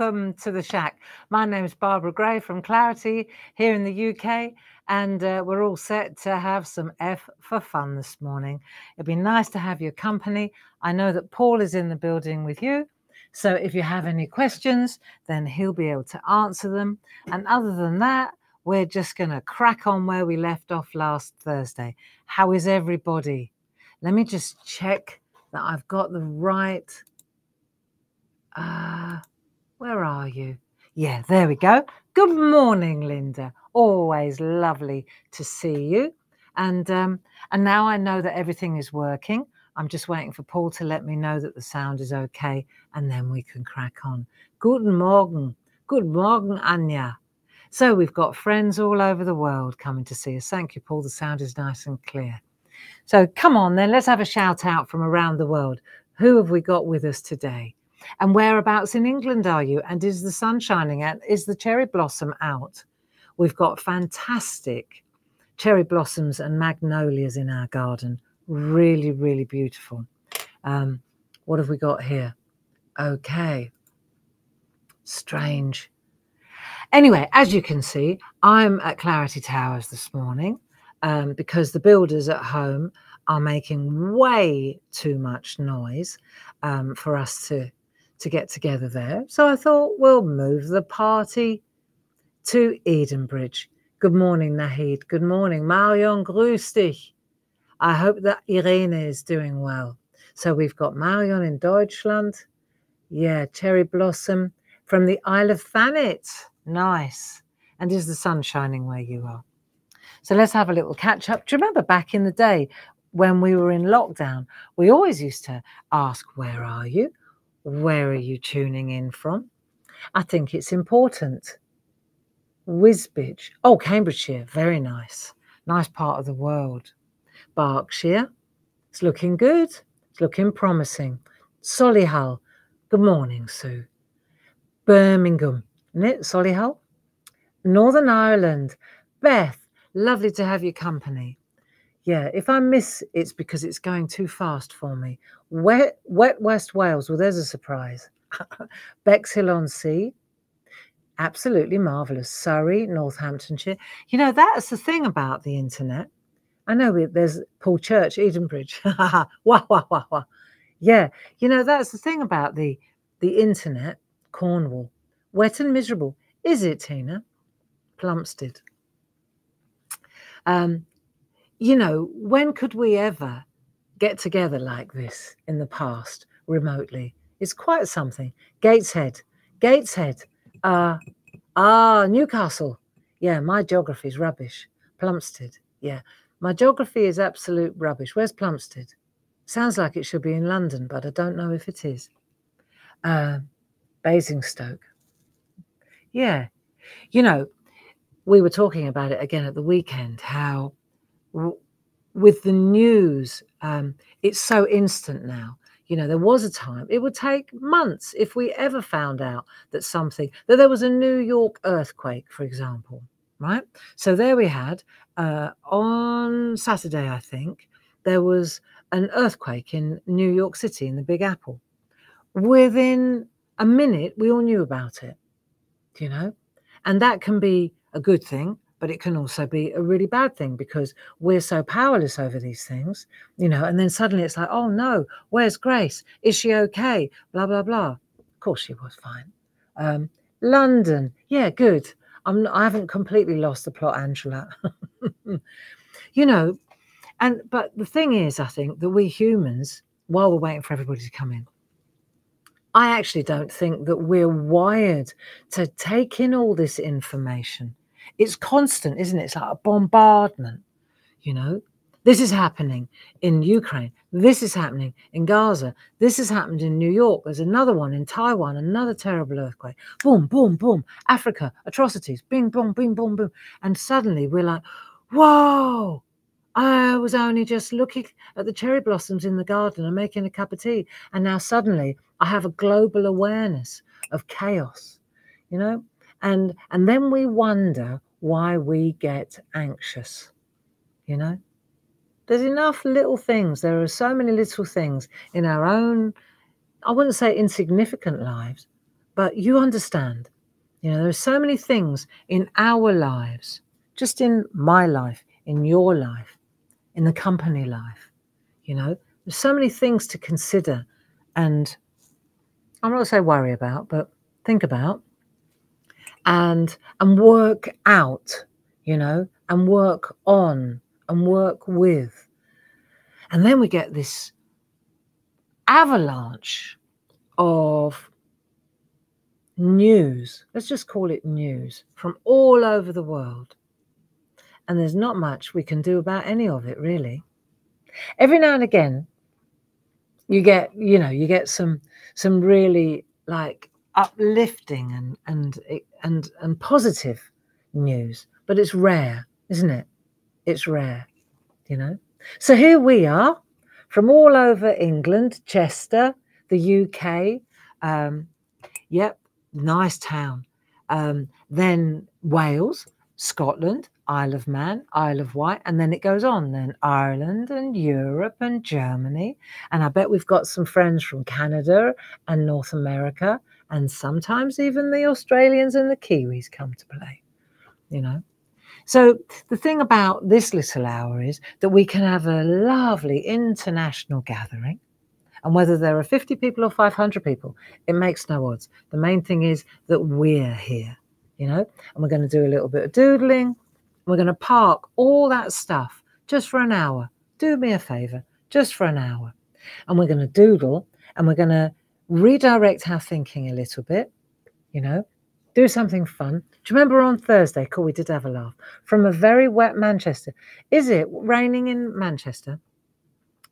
welcome to the SHAC. My name is Barbara Gray from Clarity here in the UK, and uh, we're all set to have some F for fun this morning. It'd be nice to have your company. I know that Paul is in the building with you, so if you have any questions, then he'll be able to answer them. And other than that, we're just going to crack on where we left off last Thursday. How is everybody? Let me just check that I've got the right uh, where are you? Yeah, there we go. Good morning, Linda. Always lovely to see you. And um, and now I know that everything is working. I'm just waiting for Paul to let me know that the sound is okay, and then we can crack on. Guten Morgen. Good morning, Anya. So we've got friends all over the world coming to see us. Thank you, Paul. The sound is nice and clear. So come on then, let's have a shout out from around the world. Who have we got with us today? And whereabouts in England are you? And is the sun shining And Is the cherry blossom out? We've got fantastic cherry blossoms and magnolias in our garden. Really, really beautiful. Um, what have we got here? Okay. Strange. Anyway, as you can see, I'm at Clarity Towers this morning um, because the builders at home are making way too much noise um, for us to to get together there. So I thought we'll move the party to Edenbridge. Good morning, Nahid. Good morning, Marion. Grüß dich. I hope that Irene is doing well. So we've got Marion in Deutschland. Yeah, cherry blossom from the Isle of Thanet. Nice. And is the sun shining where you are? So let's have a little catch up. Do you remember back in the day when we were in lockdown? We always used to ask, Where are you? Where are you tuning in from? I think it's important. Wisbech. Oh, Cambridgeshire. Very nice. Nice part of the world. Berkshire. It's looking good. It's looking promising. Solihull. Good morning, Sue. Birmingham. Isn't it? Solihull. Northern Ireland. Beth. Lovely to have your company. Yeah, if I miss, it's because it's going too fast for me. Wet, wet West Wales. Well, there's a surprise. Bexhill on Sea. Absolutely marvelous. Surrey, Northamptonshire. You know, that's the thing about the internet. I know there's Paul Church, Edenbridge. wah, wah, wah, wah. Yeah, you know, that's the thing about the, the internet. Cornwall. Wet and miserable. Is it, Tina? Plumstead. Um, you know, when could we ever get together like this in the past remotely? It's quite something. Gateshead, Gateshead, uh, ah, Newcastle. Yeah, my geography is rubbish. Plumstead, yeah, my geography is absolute rubbish. Where's Plumstead? Sounds like it should be in London, but I don't know if it is. Uh, Basingstoke. Yeah, you know, we were talking about it again at the weekend how with the news, um, it's so instant now. You know, there was a time it would take months if we ever found out that something, that there was a New York earthquake, for example, right? So there we had uh, on Saturday, I think, there was an earthquake in New York City in the Big Apple. Within a minute, we all knew about it, you know, and that can be a good thing but it can also be a really bad thing because we're so powerless over these things, you know, and then suddenly it's like, oh no, where's Grace? Is she okay? Blah, blah, blah. Of course she was fine. Um, London, yeah, good. I'm, I haven't completely lost the plot, Angela. you know, and but the thing is, I think that we humans, while we're waiting for everybody to come in, I actually don't think that we're wired to take in all this information it's constant, isn't it? It's like a bombardment, you know. This is happening in Ukraine. This is happening in Gaza. This has happened in New York. There's another one in Taiwan, another terrible earthquake. Boom, boom, boom. Africa, atrocities. Bing, boom, bing, boom, boom. And suddenly we're like, whoa, I was only just looking at the cherry blossoms in the garden and making a cup of tea. And now suddenly I have a global awareness of chaos, you know? And and then we wonder why we get anxious. You know, there's enough little things. There are so many little things in our own, I wouldn't say insignificant lives, but you understand. You know, there are so many things in our lives, just in my life, in your life, in the company life. You know, there's so many things to consider and I'm not to say worry about, but think about and and work out, you know, and work on and work with. And then we get this avalanche of news, let's just call it news, from all over the world. And there's not much we can do about any of it, really. Every now and again, you get, you know, you get some some really like uplifting and and and and positive news, but it's rare, isn't it? It's rare, you know. So here we are from all over England, Chester, the UK. Um, yep, nice town. Um, then Wales, Scotland, Isle of Man, Isle of Wight, and then it goes on. Then Ireland and Europe and Germany. And I bet we've got some friends from Canada and North America. And sometimes even the Australians and the Kiwis come to play, you know. So the thing about this little hour is that we can have a lovely international gathering. And whether there are 50 people or 500 people, it makes no odds. The main thing is that we're here, you know, and we're going to do a little bit of doodling, we're going to park all that stuff just for an hour. Do me a favor, just for an hour. And we're going to doodle and we're going to redirect our thinking a little bit, you know, do something fun. Do you remember on Thursday? Cool, we did have a laugh. From a very wet Manchester. Is it raining in Manchester?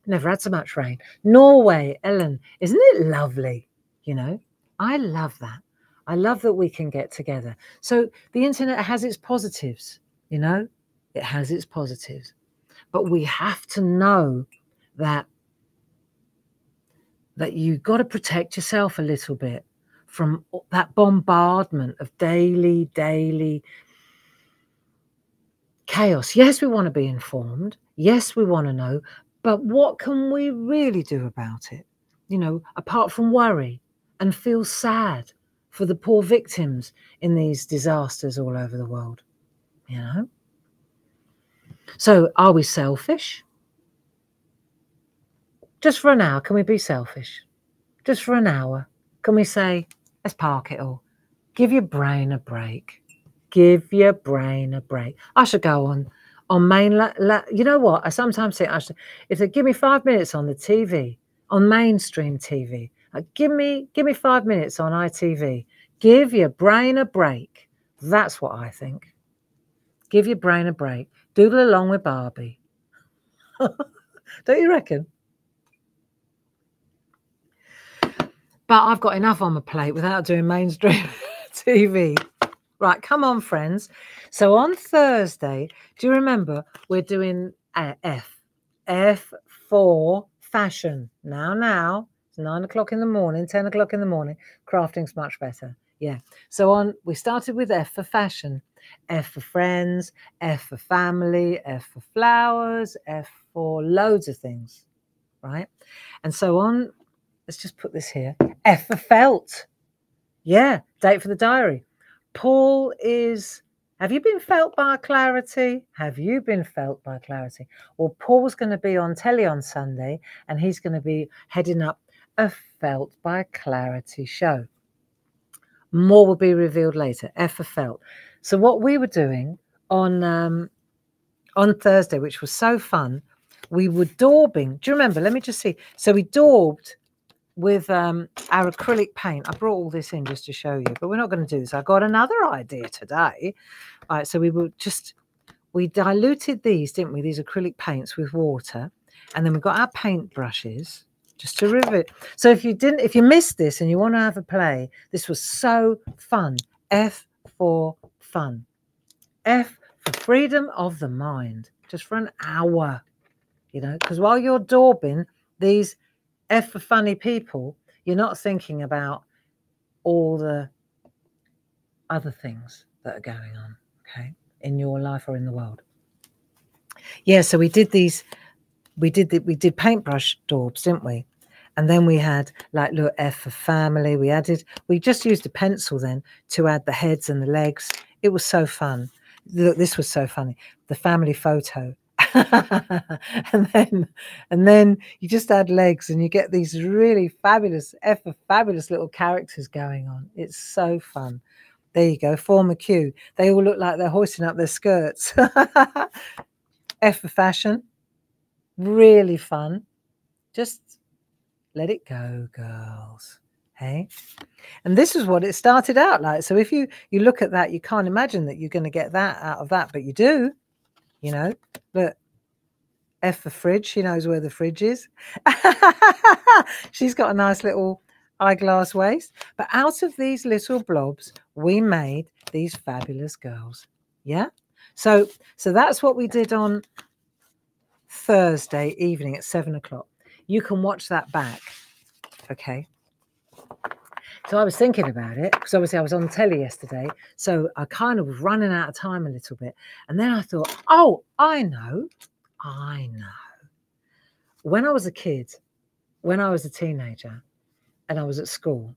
Never had so much rain. Norway, Ellen, isn't it lovely? You know, I love that. I love that we can get together. So the internet has its positives. You know, it has its positives. But we have to know that that you've got to protect yourself a little bit from that bombardment of daily, daily chaos. Yes, we want to be informed. Yes, we want to know. But what can we really do about it? You know, apart from worry and feel sad for the poor victims in these disasters all over the world you know? So, are we selfish? Just for an hour, can we be selfish? Just for an hour, can we say, let's park it all? Give your brain a break. Give your brain a break. I should go on on main. La, la, you know what? I sometimes think I should. If they give me five minutes on the TV, on mainstream TV, uh, give me give me five minutes on ITV. Give your brain a break. That's what I think. Give your brain a break. Doodle along with Barbie. Don't you reckon? But I've got enough on my plate without doing mainstream TV. Right, come on, friends. So on Thursday, do you remember we're doing F? F for fashion. Now, now, it's nine o'clock in the morning, 10 o'clock in the morning. Crafting's much better. Yeah. So on, we started with F for fashion. F for friends, F for family, F for flowers, F for loads of things, right? And so on, let's just put this here F for felt. Yeah, date for the diary. Paul is. Have you been felt by clarity? Have you been felt by clarity? Well, Paul's going to be on telly on Sunday and he's going to be heading up a Felt by Clarity show. More will be revealed later. F for felt. So what we were doing on um, on Thursday, which was so fun, we were daubing. Do you remember? Let me just see. So we daubed with um, our acrylic paint. I brought all this in just to show you, but we're not going to do this. I got another idea today. All right, so we were just we diluted these, didn't we? These acrylic paints with water, and then we got our paint brushes just to rivet. So if you didn't, if you missed this and you want to have a play, this was so fun. F for fun. F for freedom of the mind, just for an hour, you know, because while you're daubing these F for funny people, you're not thinking about all the other things that are going on, okay, in your life or in the world. Yeah, so we did these, we did the, we did paintbrush daubs, didn't we? And then we had like little F for family. We added, we just used a pencil then to add the heads and the legs. It was so fun. Look, this was so funny. The family photo. and then and then you just add legs and you get these really fabulous F for fabulous little characters going on. It's so fun. There you go, form a queue. They all look like they're hoisting up their skirts. F for fashion. Really fun. Just let it go, girls. Hey? And this is what it started out like. So if you you look at that, you can't imagine that you're going to get that out of that, but you do. You know, but F for fridge. She knows where the fridge is. She's got a nice little eyeglass waist. But out of these little blobs, we made these fabulous girls. Yeah. So so that's what we did on Thursday evening at seven o'clock you can watch that back. Okay. So I was thinking about it because obviously I was on telly yesterday. So I kind of was running out of time a little bit. And then I thought, oh, I know. I know. When I was a kid, when I was a teenager and I was at school,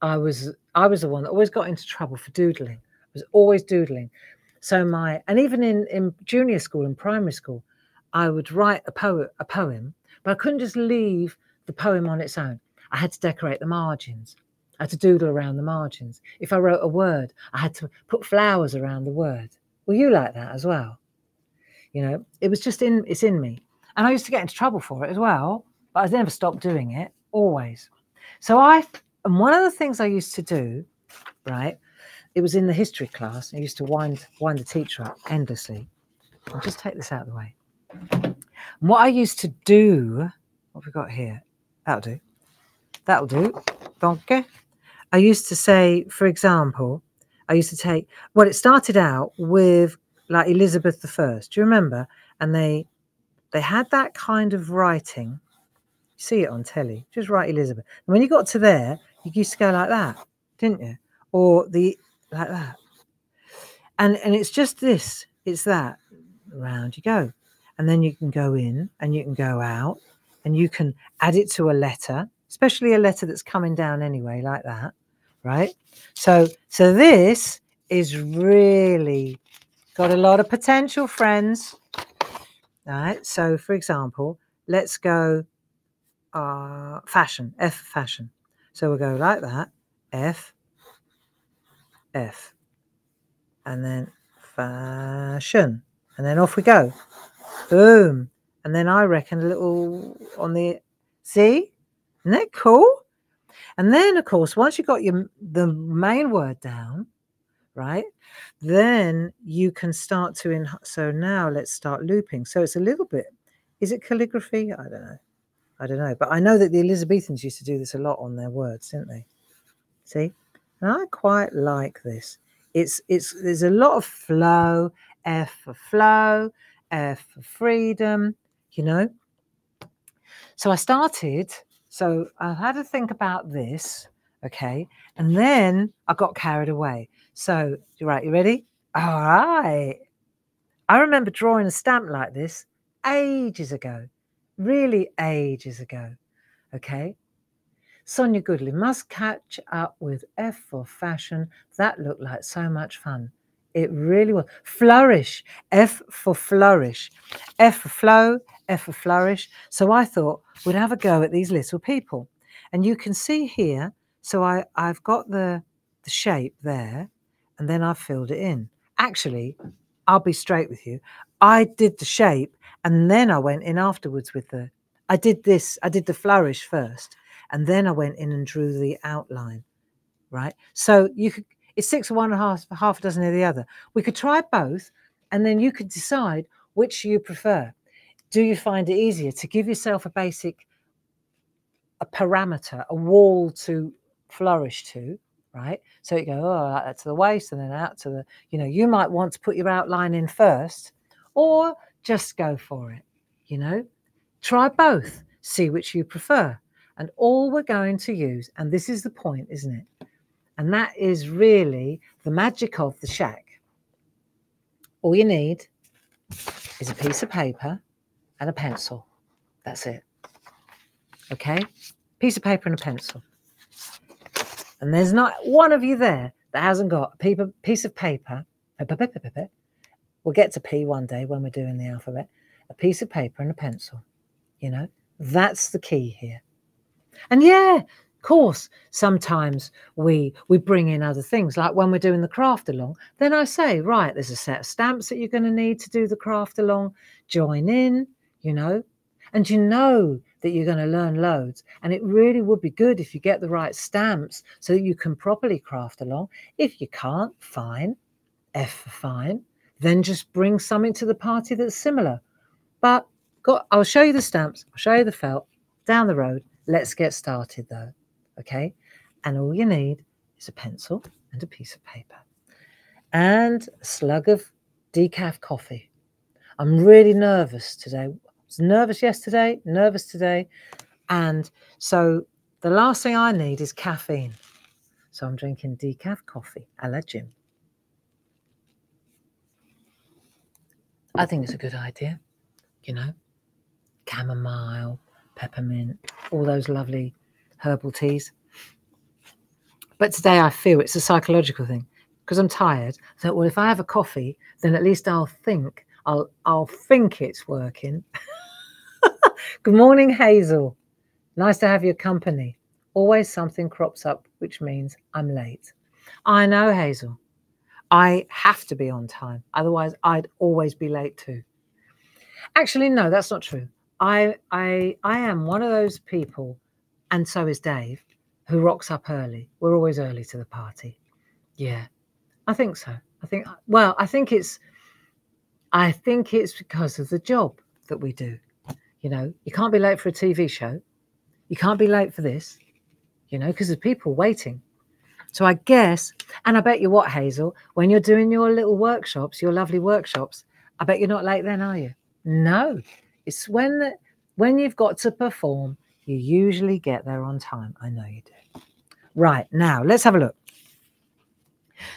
I was I was the one that always got into trouble for doodling. I was always doodling. So my and even in, in junior school and primary school, I would write a poem a poem but I couldn't just leave the poem on its own. I had to decorate the margins. I had to doodle around the margins. If I wrote a word, I had to put flowers around the word. Well, you like that as well. You know, it was just in it's in me. And I used to get into trouble for it as well, but I never stopped doing it, always. So I and one of the things I used to do, right, it was in the history class. I used to wind wind the teacher up endlessly. I'll just take this out of the way. And what I used to do, what have we got here? That'll do. That'll do. Donkey. I used to say, for example, I used to take, well, it started out with like Elizabeth I. Do you remember? And they they had that kind of writing. You see it on telly. Just write Elizabeth. And when you got to there, you used to go like that, didn't you? Or the like that. And and it's just this, it's that. Around you go and then you can go in and you can go out and you can add it to a letter especially a letter that's coming down anyway like that right so so this is really got a lot of potential friends right so for example let's go uh fashion f fashion so we'll go like that f f and then fashion and then off we go Boom. And then I reckon a little on the see? Isn't that cool? And then of course, once you've got your the main word down, right? Then you can start to in so now let's start looping. So it's a little bit is it calligraphy? I don't know. I don't know. But I know that the Elizabethans used to do this a lot on their words, didn't they? See? And I quite like this. It's it's there's a lot of flow, F for flow, F for freedom, you know. So I started, so I had to think about this, okay, and then I got carried away. So, you're right, you ready? All right. I remember drawing a stamp like this ages ago, really ages ago, okay. Sonia Goodley must catch up with F for fashion. That looked like so much fun. It really will. Flourish. F for flourish. F for flow. F for flourish. So I thought we'd have a go at these little people. And you can see here, so I, I've got the, the shape there, and then I've filled it in. Actually, I'll be straight with you. I did the shape, and then I went in afterwards with the, I did this, I did the flourish first, and then I went in and drew the outline, right? So you could, it's six of one and half, half a dozen of the other. We could try both, and then you could decide which you prefer. Do you find it easier to give yourself a basic, a parameter, a wall to flourish to, right? So you go, oh, like that to the waist and then out to the, you know, you might want to put your outline in first or just go for it, you know? Try both, see which you prefer. And all we're going to use, and this is the point, isn't it? And that is really the magic of the SHAC. All you need is a piece of paper and a pencil. That's it. Okay? piece of paper and a pencil. And there's not one of you there that hasn't got a piece of paper. We'll get to P one day when we're doing the alphabet. A piece of paper and a pencil. You know, that's the key here. And yeah, of course, sometimes we we bring in other things, like when we're doing the craft along. Then I say, right, there's a set of stamps that you're going to need to do the craft along. Join in, you know, and you know that you're going to learn loads. And it really would be good if you get the right stamps so that you can properly craft along. If you can't, fine, F for fine. Then just bring something to the party that's similar. But got, I'll show you the stamps, I'll show you the felt down the road. Let's get started though. Okay. And all you need is a pencil and a piece of paper and a slug of decaf coffee. I'm really nervous today. I was nervous yesterday, nervous today. And so the last thing I need is caffeine. So I'm drinking decaf coffee a la Jim. I think it's a good idea, you know, chamomile, peppermint, all those lovely herbal teas. But today I feel it's a psychological thing because I'm tired. Thought, well, if I have a coffee, then at least I'll think I'll I'll think it's working. Good morning, Hazel. Nice to have your company. Always something crops up, which means I'm late. I know, Hazel. I have to be on time. Otherwise, I'd always be late too. Actually, no, that's not true. I I I am one of those people, and so is Dave, who rocks up early. We're always early to the party. Yeah, I think so. I think well, I think it's I think it's because of the job that we do. You know, you can't be late for a TV show. You can't be late for this, you know, because there's people waiting. So I guess, and I bet you what, Hazel, when you're doing your little workshops, your lovely workshops, I bet you're not late then, are you? No, it's when the, when you've got to perform, you usually get there on time. I know you do. Right, now let's have a look.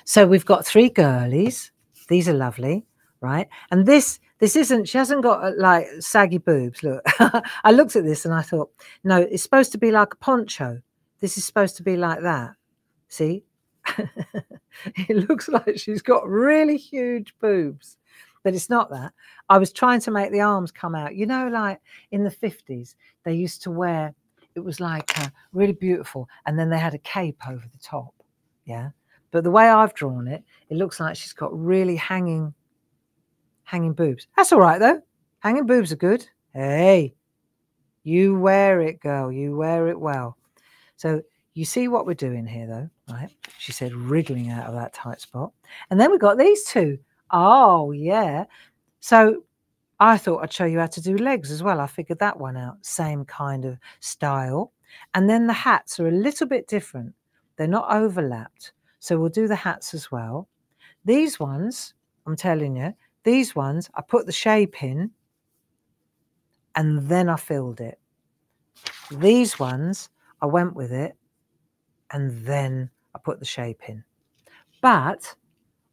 So we've got three girlies. These are lovely, right? And this this isn't she hasn't got uh, like saggy boobs. Look, I looked at this and I thought, no, it's supposed to be like a poncho. This is supposed to be like that. See? it looks like she's got really huge boobs but it's not that. I was trying to make the arms come out. You know, like in the 50s, they used to wear, it was like uh, really beautiful. And then they had a cape over the top. Yeah. But the way I've drawn it, it looks like she's got really hanging, hanging boobs. That's all right, though. Hanging boobs are good. Hey, you wear it, girl. You wear it well. So you see what we're doing here, though, right? She said, wriggling out of that tight spot. And then we've got these two Oh, yeah. So I thought I'd show you how to do legs as well. I figured that one out. Same kind of style. And then the hats are a little bit different. They're not overlapped. So we'll do the hats as well. These ones, I'm telling you, these ones, I put the shape in and then I filled it. These ones, I went with it and then I put the shape in. But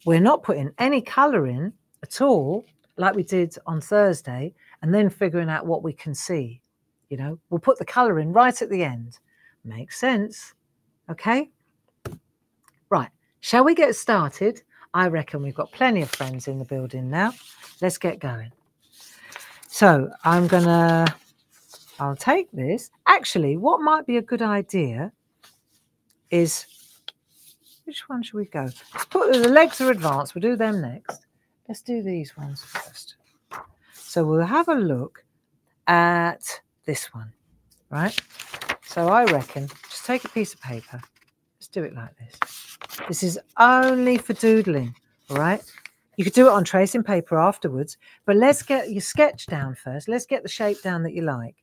we're not putting any colour in at all, like we did on Thursday, and then figuring out what we can see. You know, we'll put the colour in right at the end. Makes sense. Okay. Right. Shall we get started? I reckon we've got plenty of friends in the building now. Let's get going. So I'm going to, I'll take this. Actually, what might be a good idea is which one should we go? Let's put the legs are advanced. We'll do them next. Let's do these ones first. So we'll have a look at this one, right? So I reckon just take a piece of paper. Let's do it like this. This is only for doodling, all right? You could do it on tracing paper afterwards, but let's get your sketch down first. Let's get the shape down that you like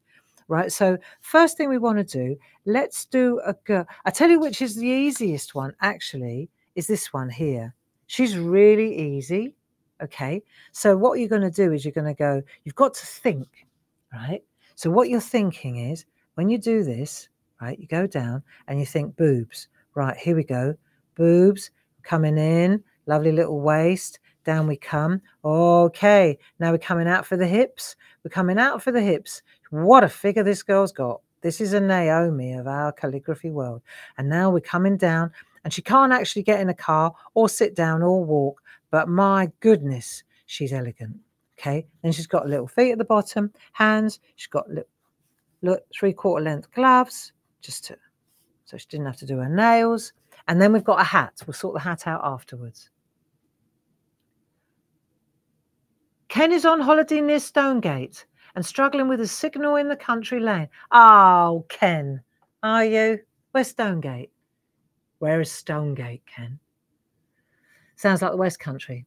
right? So first thing we want to do, let's do a girl. I tell you which is the easiest one actually is this one here. She's really easy. Okay. So what you're going to do is you're going to go, you've got to think, right? So what you're thinking is when you do this, right, you go down and you think boobs. Right, here we go. Boobs coming in, lovely little waist. Down we come. Okay, now we're coming out for the hips. We're coming out for the hips. What a figure this girl's got. This is a Naomi of our calligraphy world. And now we're coming down, and she can't actually get in a car or sit down or walk, but my goodness, she's elegant. Okay. Then she's got little feet at the bottom, hands. She's got little, look, three quarter length gloves, just to, so she didn't have to do her nails. And then we've got a hat. We'll sort the hat out afterwards. Ken is on holiday near Stonegate and struggling with a signal in the country lane. Oh, Ken, are you? Where's Stonegate? Where is Stonegate, Ken? Sounds like the West Country.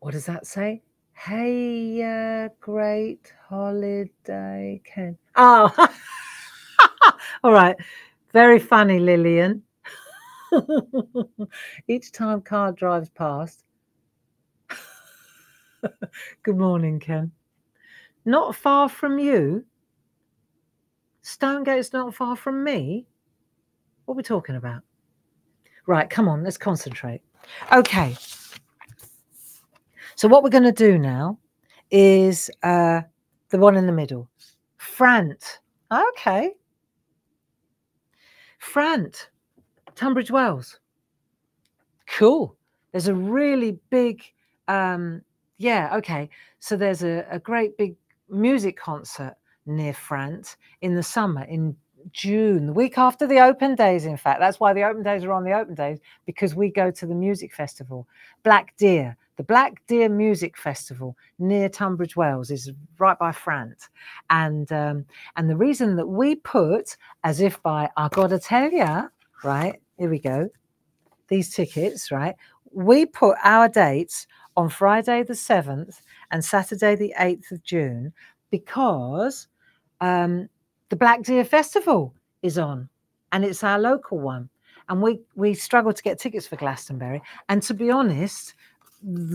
What does that say? Hey, uh, great holiday, Ken. Oh, all right. Very funny, Lillian. Each time car drives past. Good morning, Ken. Not far from you. Stonegate's not far from me. What are we talking about? Right, come on, let's concentrate. Okay. So what we're going to do now is uh, the one in the middle. Frant. Okay. Frant, Tunbridge Wells. Cool. There's a really big, um, yeah, okay. So there's a, a great big music concert near Frant in the summer in June, the week after the open days, in fact. That's why the open days are on the open days, because we go to the music festival. Black Deer, the Black Deer Music Festival near Tunbridge Wells is right by Frant. And um, and the reason that we put, as if by I gotta tell ya, right, here we go, these tickets, right? We put our dates on Friday the 7th and Saturday the 8th of June because um, the Black Deer Festival is on, and it's our local one. And we we struggle to get tickets for Glastonbury. And to be honest,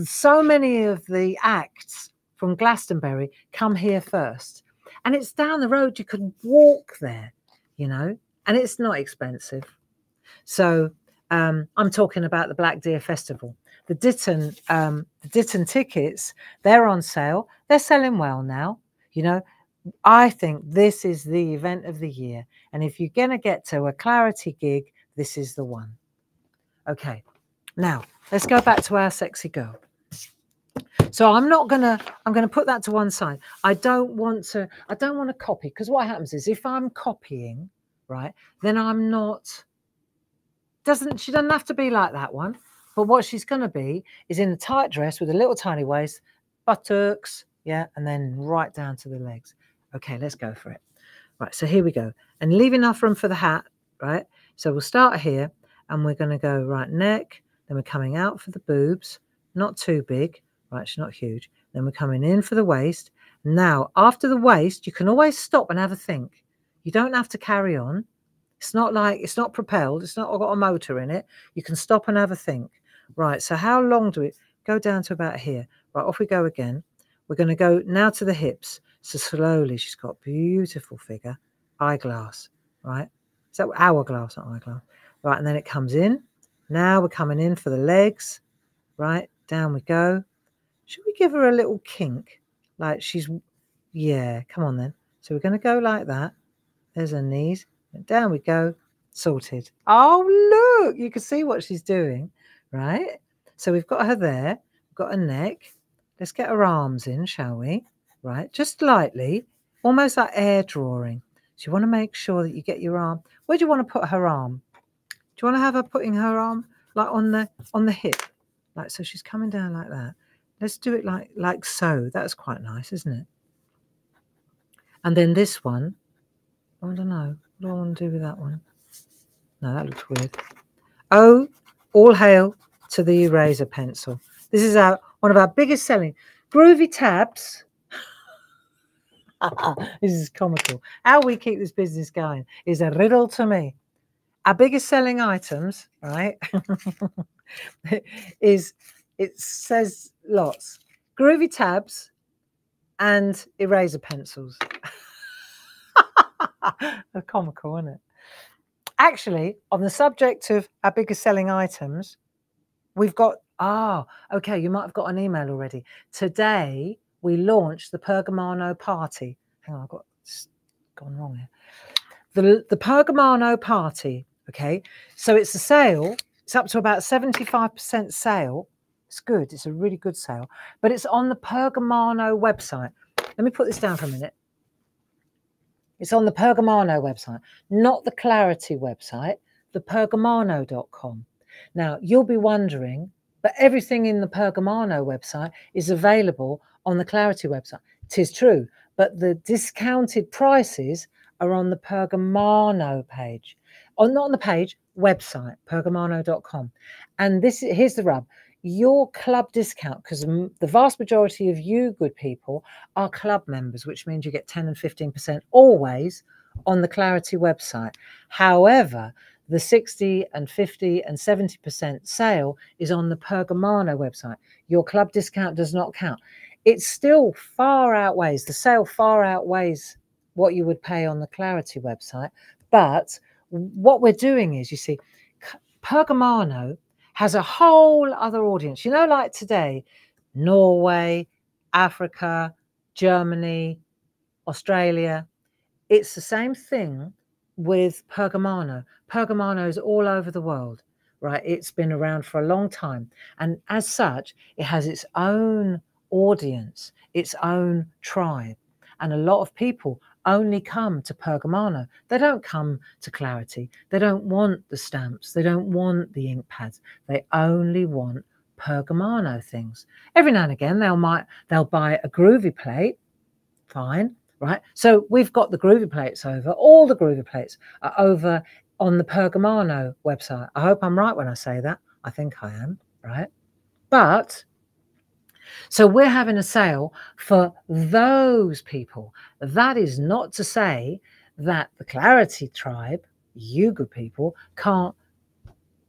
so many of the acts from Glastonbury come here first, and it's down the road. You could walk there, you know, and it's not expensive. So um, I'm talking about the Black Deer Festival. The Ditton, um, the Ditton tickets, they're on sale. They're selling well now. You know, I think this is the event of the year. And if you're going to get to a clarity gig, this is the one. Okay, now let's go back to our sexy girl. So I'm not gonna, I'm gonna put that to one side. I don't want to, I don't want to copy because what happens is if I'm copying, right, then I'm not, doesn't, she doesn't have to be like that one. But what she's gonna be is in a tight dress with a little tiny waist, buttocks, yeah, and then right down to the legs. Okay, let's go for it. Right, so here we go. And leave enough room for the hat, right? So we'll start here and we're going to go right neck, then we're coming out for the boobs, not too big, right? She's not huge. Then we're coming in for the waist. Now, after the waist, you can always stop and have a think. You don't have to carry on. It's not like it's not propelled, it's not got a motor in it. You can stop and have a think. Right, so how long do we go down to about here? Right, off we go again. We're going to go now to the hips. So slowly, she's got beautiful figure, eyeglass, right? Is that hourglass, not eyeglass? Right, and then it comes in. Now we're coming in for the legs, right? Down we go. Should we give her a little kink? Like she's, yeah, come on then. So we're going to go like that. There's her knees. And down we go. Sorted. Oh, look, you can see what she's doing, right? So we've got her there. We've got her neck. Let's get her arms in, shall we? right? Just lightly, almost like air drawing. So you want to make sure that you get your arm. Where do you want to put her arm? Do you want to have her putting her arm like on the on the hip, like so? She's coming down like that. Let's do it like like so. That's quite nice, isn't it? And then this one, I don't know. What do I want to do with that one? No, that looks weird. Oh, all hail to the eraser pencil. This is our one of our biggest selling Groovi tabs this is comical. How we keep this business going is a riddle to me. Our biggest selling items, right, is it says lots Groovi tabs and eraser pencils. They're comical, isn't it? Actually, on the subject of our biggest selling items, we've got ah, oh, okay, you might have got an email already. Today we launched the Pergamano Party. Hang on, I've got gone wrong here. The the Pergamano party. Okay, so it's a sale. It's up to about seventy five percent sale. It's good. It's a really good sale, but it's on the Pergamano website. Let me put this down for a minute. It's on the Pergamano website, not the Clarity website, the pergamano.com. Now, you'll be wondering, but everything in the Pergamano website is available on the Clarity website. Tis true, but the discounted prices are on the Pergamano page. Or not on the page, website, pergamano.com. And this is here's the rub your club discount, because the vast majority of you good people are club members, which means you get 10 and 15% always on the Clarity website. However, the 60 and 50 and 70% sale is on the Pergamano website. Your club discount does not count. It still far outweighs, the sale far outweighs what you would pay on the Clarity website. But what we're doing is, you see, Pergamano has a whole other audience. You know, like today, Norway, Africa, Germany, Australia. It's the same thing with Pergamano. Pergamano is all over the world, right? It's been around for a long time. And as such, it has its own audience, its own tribe. And a lot of people only come to Pergamano. They don't come to Clarity. They don't want the stamps. They don't want the ink pads. They only want Pergamano things. Every now and again, they'll might they'll buy a Groovi plate. Fine, right? So we've got the Groovi plates over. All the Groovi plates are over on the Pergamano website. I hope I'm right when I say that. I think I am, right? But so we're having a sale for those people. That is not to say that the Clarity tribe, you good people, can't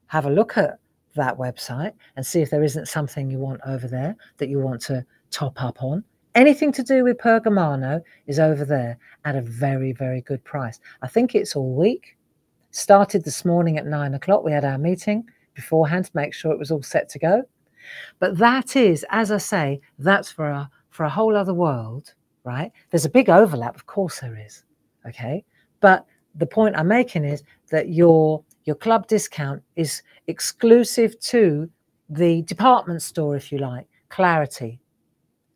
have a look at that website and see if there isn't something you want over there that you want to top up on. Anything to do with Pergamano is over there at a very, very good price. I think it's all week. Started this morning at nine o'clock. We had our meeting beforehand to make sure it was all set to go. But that is, as I say, that's for a for a whole other world, right? There's a big overlap, of course there is. Okay. But the point I'm making is that your your club discount is exclusive to the department store, if you like, Clarity.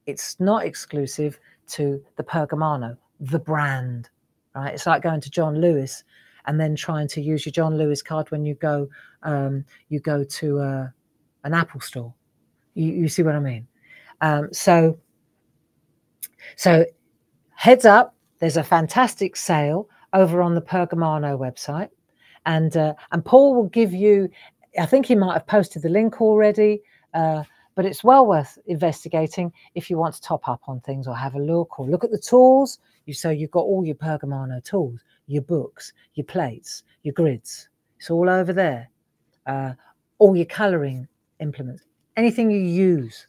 It's not exclusive to the Pergamano, the brand, right? It's like going to John Lewis and then trying to use your John Lewis card when you go um, you go to uh, an Apple store. You, you see what I mean? Um, so, so heads up, there's a fantastic sale over on the Pergamano website, and uh, and Paul will give you. I think he might have posted the link already, uh, but it's well worth investigating if you want to top up on things or have a look or look at the tools. You so you've got all your Pergamano tools, your books, your plates, your grids. It's all over there. Uh, all your colouring implements anything you use,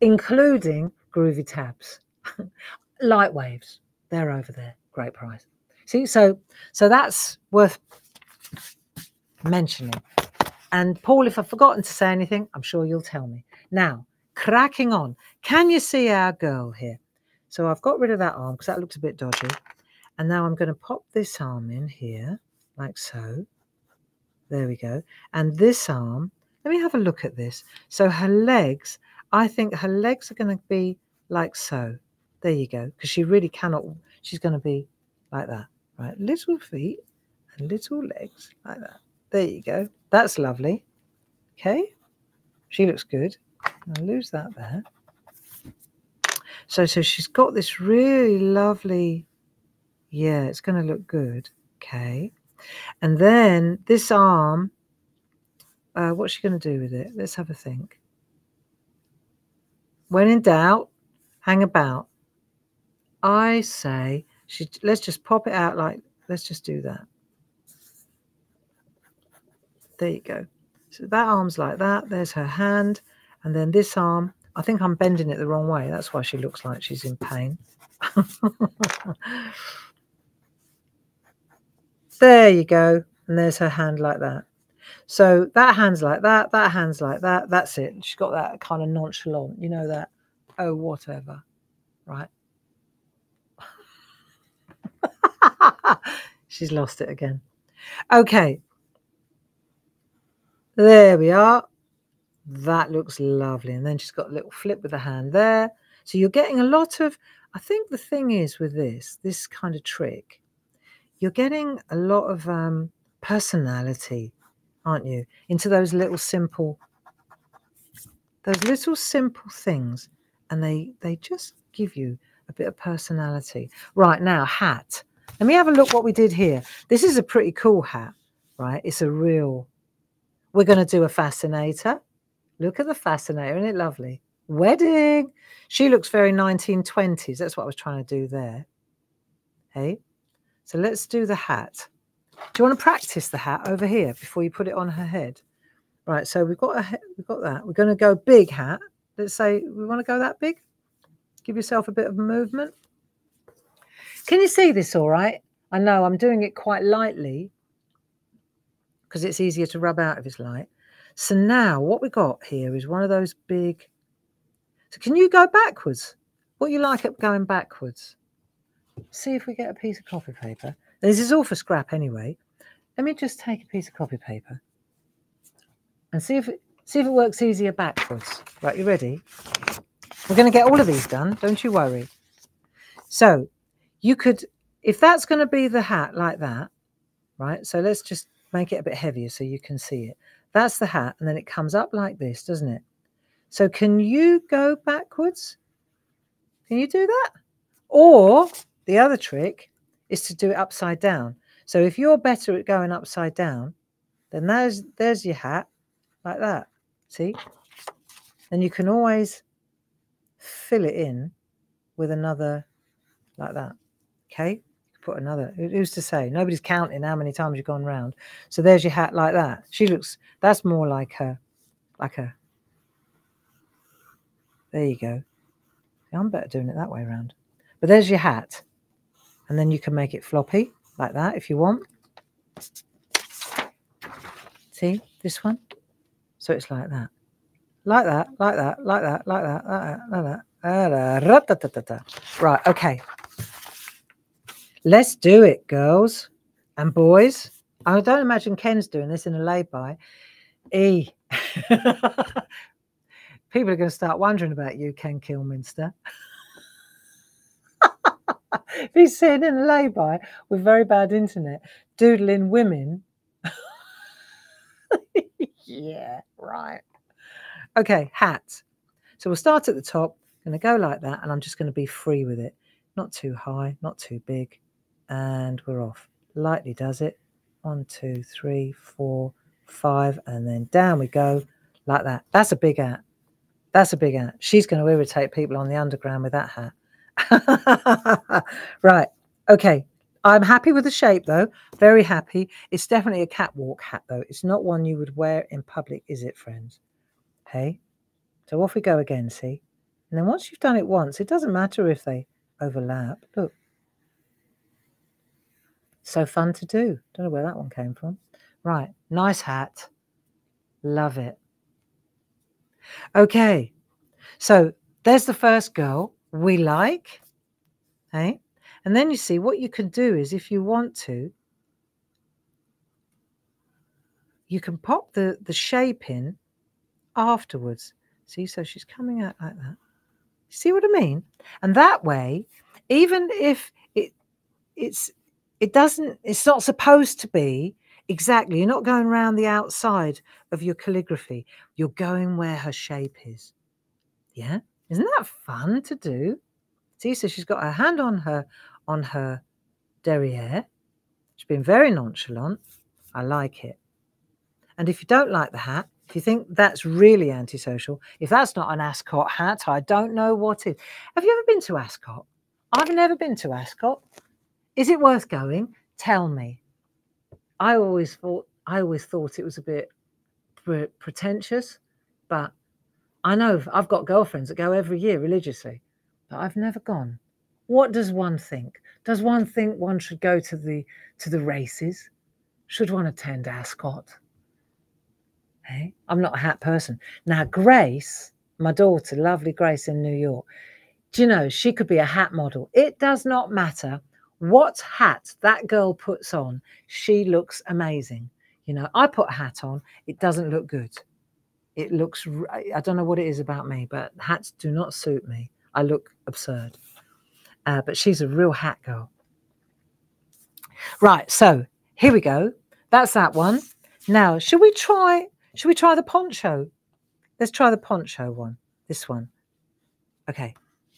including Groovi tabs, light waves. They're over there. Great price. See, so so that's worth mentioning. And Paul, if I've forgotten to say anything, I'm sure you'll tell me. Now, cracking on. Can you see our girl here? So I've got rid of that arm because that looks a bit dodgy. And now I'm going to pop this arm in here, like so. There we go. And this arm let me have a look at this. So her legs, I think her legs are going to be like so. There you go. Because she really cannot, she's going to be like that, right? Little feet and little legs like that. There you go. That's lovely. Okay. She looks good. I'll lose that there. So, so she's got this really lovely, yeah, it's going to look good. Okay. And then this arm uh, what's she going to do with it? Let's have a think. When in doubt, hang about. I say, she, let's just pop it out like, let's just do that. There you go. So that arm's like that. There's her hand. And then this arm, I think I'm bending it the wrong way. That's why she looks like she's in pain. there you go. And there's her hand like that. So that hand's like that, that hand's like that. That's it. She's got that kind of nonchalant, you know, that, oh, whatever, right? She's lost it again. Okay. There we are. That looks lovely. And then she's got a little flip with the hand there. So you're getting a lot of, I think the thing is with this, this kind of trick, you're getting a lot of um, personality, aren't you? Into those little simple, those little simple things. And they, they just give you a bit of personality. Right now, hat. Let me have a look what we did here. This is a pretty cool hat, right? It's a real, we're going to do a fascinator. Look at the fascinator, isn't it lovely? Wedding. She looks very 1920s. That's what I was trying to do there. Hey, so let's do the hat. Do you want to practice the hat over here before you put it on her head? Right, so we've got a we've got that. We're going to go big hat. Let's say we want to go that big. Give yourself a bit of movement. Can you see this all right? I know I'm doing it quite lightly because it's easier to rub out if it's light. So now what we got here is one of those big. So can you go backwards? What you like at going backwards? See if we get a piece of copy paper. This is all for scrap anyway. Let me just take a piece of copy paper and see if it, see if it works easier backwards. Right, you ready? We're going to get all of these done. Don't you worry. So you could, if that's going to be the hat like that, right? So let's just make it a bit heavier so you can see it. That's the hat. And then it comes up like this, doesn't it? So can you go backwards? Can you do that? Or the other trick is to do it upside down. So if you're better at going upside down, then there's there's your hat like that. See? And you can always fill it in with another like that. Okay? Put another. Who's to say? Nobody's counting how many times you've gone round. So there's your hat like that. She looks. That's more like a, like a. There you go. I'm better doing it that way around. But there's your hat, and then you can make it floppy like that if you want. See this one? So it's like that like that, like that, like that, like that, like that, like that. Right, okay. Let's do it, girls and boys. I don't imagine Ken's doing this in a lay-by. E. People are going to start wondering about you, Ken Kilminster. if he's sitting in a lay-by with very bad internet, doodling women. yeah, right. Okay, hat. So we'll start at the top. I'm going to go like that, and I'm just going to be free with it. Not too high, not too big. And we're off. Lightly does it. One, two, three, four, five, and then down we go like that. That's a big hat. That's a big hat. She's going to irritate people on the underground with that hat. right. Okay. I'm happy with the shape though. Very happy. It's definitely a catwalk hat though. It's not one you would wear in public, is it, friends? Okay, so off we go again, see? And then once you've done it once, it doesn't matter if they overlap. Look. So fun to do. Don't know where that one came from. Right, nice hat. Love it. Okay, so there's the first girl we like. Okay, and then you see what you can do is if you want to, you can pop the, the shape in afterwards. See, so she's coming out like that. See what I mean? And that way, even if it it's it doesn't it's not supposed to be exactly you're not going around the outside of your calligraphy you're going where her shape is yeah isn't that fun to do see so she's got her hand on her on her derriere she's been very nonchalant i like it and if you don't like the hat if you think that's really antisocial, if that's not an Ascot hat, I don't know what is. Have you ever been to Ascot? I've never been to Ascot. Is it worth going? Tell me. I always thought I always thought it was a bit pre- pretentious, but I know I've got girlfriends that go every year religiously, but I've never gone. What does one think? Does one think one should go to the to the races? Should one attend Ascot? Hey, I'm not a hat person. Now, Grace, my daughter, lovely Grace in New York, do you know she could be a hat model? It does not matter what hat that girl puts on, she looks amazing. You know, I put a hat on, it doesn't look good. It looks, I don't know what it is about me, but hats do not suit me. I look absurd. Uh, but she's a real hat girl. Right, so here we go. That's that one. Now, should we try, should we try the poncho? Let's try the poncho one, this one. Okay,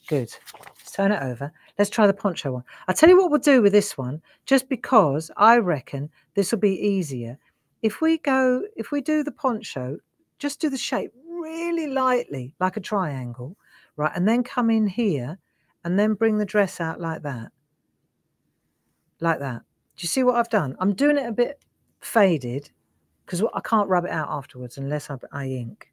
good. Let's turn it over. Let's try the poncho one. I'll tell you what we'll do with this one, just because I reckon this will be easier. If we go, if we do the poncho, just do the shape really lightly, like a triangle, right? And then come in here and then bring the dress out like that. Like that. Do you see what I've done? I'm doing it a bit faded because I can't rub it out afterwards unless I, I ink.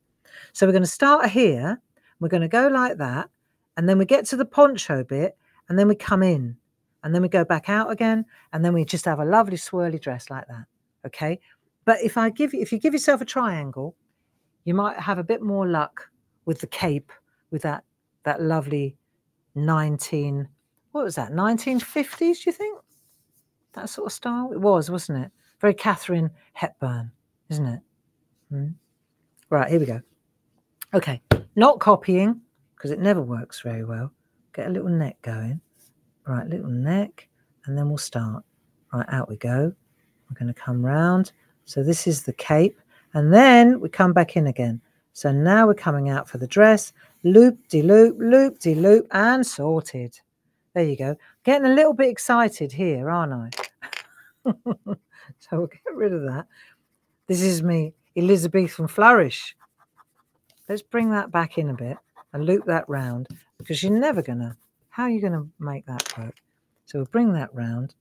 So we're going to start here. We're going to go like that. And then we get to the poncho bit and then we come in and then we go back out again. And then we just have a lovely swirly dress like that. Okay. But if I give you, if you give yourself a triangle, you might have a bit more luck with the cape, with that, that lovely 19, what was that? 1950s, do you think? That sort of style? It was, wasn't it? Very Katharine Hepburn, isn't it? Hmm. Right, here we go. Okay, not copying because it never works very well. Get a little neck going. Right, little neck, and then we'll start. Right, out we go. We're going to come round. So this is the cape, and then we come back in again. So now we're coming out for the dress. Loop de loop, loop de loop, and sorted. There you go. Getting a little bit excited here, aren't I? so we'll get rid of that. This is me, Elizabethan flourish. Let's bring that back in a bit and loop that round because you're never going to, how are you going to make that work? So we'll bring that round.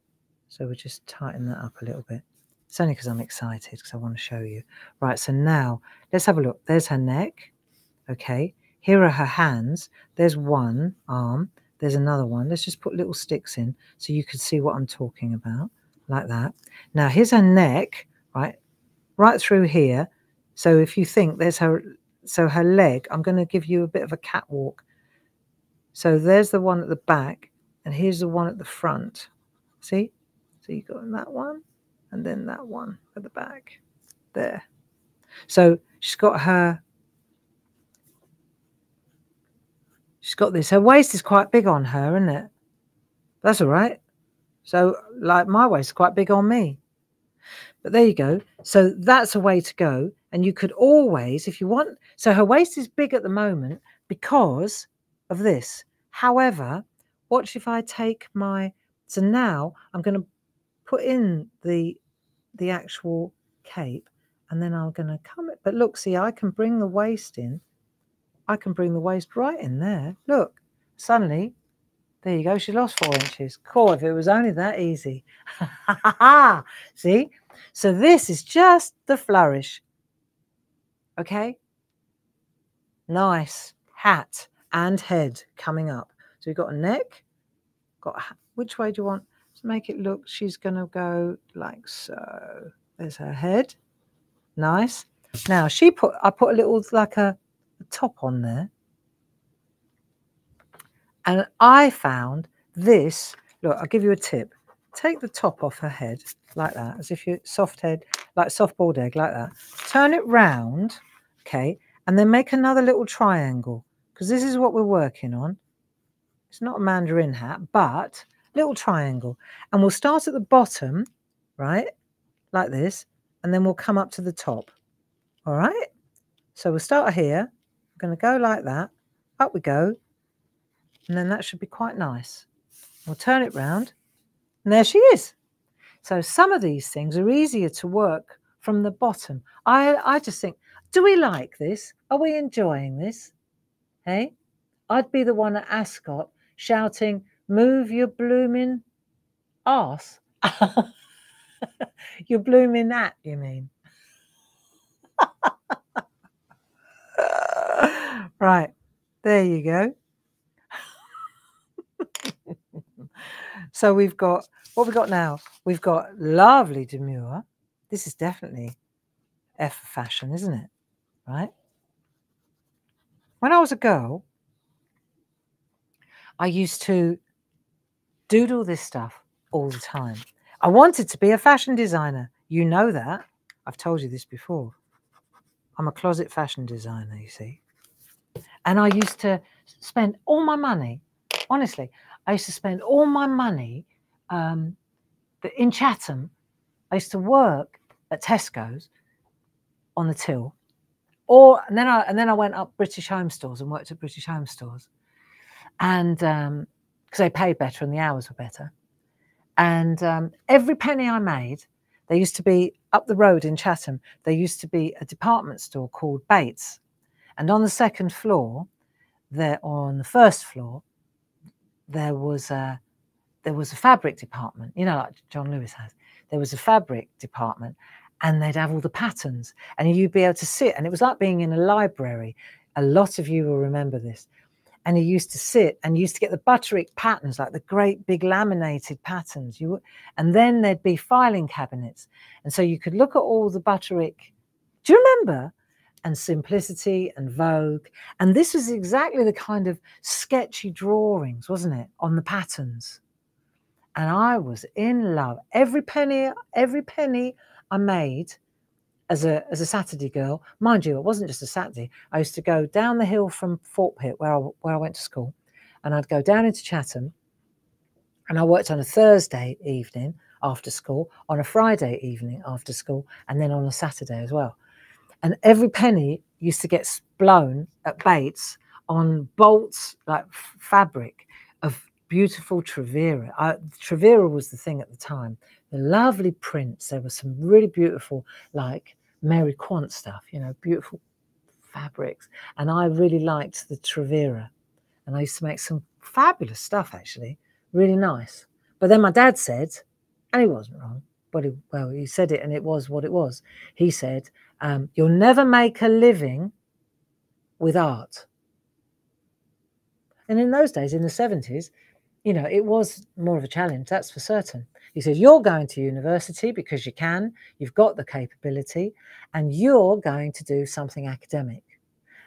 So we'll just tighten that up a little bit. It's only because I'm excited because I want to show you. Right, so now let's have a look. There's her neck. Okay, here are her hands. There's one arm. There's another one. Let's just put little sticks in so you can see what I'm talking about, like that. Now here's her neck, right, right through here. So if you think there's her so her leg, I'm going to give you a bit of a catwalk. So there's the one at the back, and here's the one at the front. See? So you got that one, and then that one at the back. There. So she's got her. She's got this. Her waist is quite big on her, isn't it? That's all right. So, like my waist is quite big on me. But there you go. So that's a way to go. And you could always, if you want, so her waist is big at the moment because of this. However, watch if I take my, so now I'm going to put in the, the actual cape and then I'm going to come, but look, see, I can bring the waist in. I can bring the waist right in there. Look, suddenly, there you go. She lost four inches. Cool, if it was only that easy. see? So this is just the flourish. Okay. Nice hat and head coming up. So we've got a neck. Got which way do you want make it look? She's going to go like so. There's her head. Nice. Now she put I put a little like a, a top on there. And I found this. Look, I'll give you a tip. Take the top off her head like that, as if you soft head, like soft boiled egg, like that. Turn it round, okay, and then make another little triangle because this is what we're working on. It's not a mandarin hat, but little triangle. And we'll start at the bottom, right, like this, and then we'll come up to the top. All right. So we'll start here. We're going to go like that. Up we go. And then that should be quite nice. We'll turn it round. And there she is. So some of these things are easier to work from the bottom. I, I just think, do we like this? Are we enjoying this? Hey, I'd be the one at Ascot shouting, move your blooming ass. your blooming that, you mean? right, there you go. so we've got what we got now? We've got lovely demure. This is definitely F fashion, isn't it? Right? When I was a girl, I used to doodle this stuff all the time. I wanted to be a fashion designer. You know that. I've told you this before. I'm a closet fashion designer, you see. And I used to spend all my money, honestly, I used to spend all my money um, in Chatham. I used to work at Tesco's on the till, or and then I and then I went up British Home Stores and worked at British Home Stores, and because they paid better and the hours were better, and um, every penny I made, there used to be up the road in Chatham. There used to be a department store called Bates, and on the second floor, there or on the first floor, there was a there was a fabric department. You know, like John Lewis has. There was a fabric department, and they'd have all the patterns, and you'd be able to sit. And it was like being in a library. A lot of you will remember this. And he used to sit and used to get the Butterick patterns, like the great big laminated patterns. You and then there'd be filing cabinets, and so you could look at all the Butterick. Do you remember? and simplicity and vogue. And this was exactly the kind of sketchy drawings, wasn't it, on the patterns. And I was in love. Every penny, every penny I made as a as a Saturday girl, mind you, it wasn't just a Saturday. I used to go down the hill from Fort Pitt, where I where I went to school, and I'd go down into Chatham, and I worked on a Thursday evening after school, on a Friday evening after school, and then on a Saturday as well and every penny used to get blown at Bates on bolts like fabric of beautiful Trevira. I, Trevira was the thing at the time. The lovely prints. There were some really beautiful, like Mary Quant stuff. You know, beautiful fabrics, and I really liked the Trevira. And I used to make some fabulous stuff, actually, really nice. But then my dad said, and he wasn't wrong, but he, well, he said it, and it was what it was. He said, um, you'll never make a living with art. And in those days, in the 70s, you know, it was more of a challenge, that's for certain. He said, You're going to university because you can, you've got the capability, and you're going to do something academic.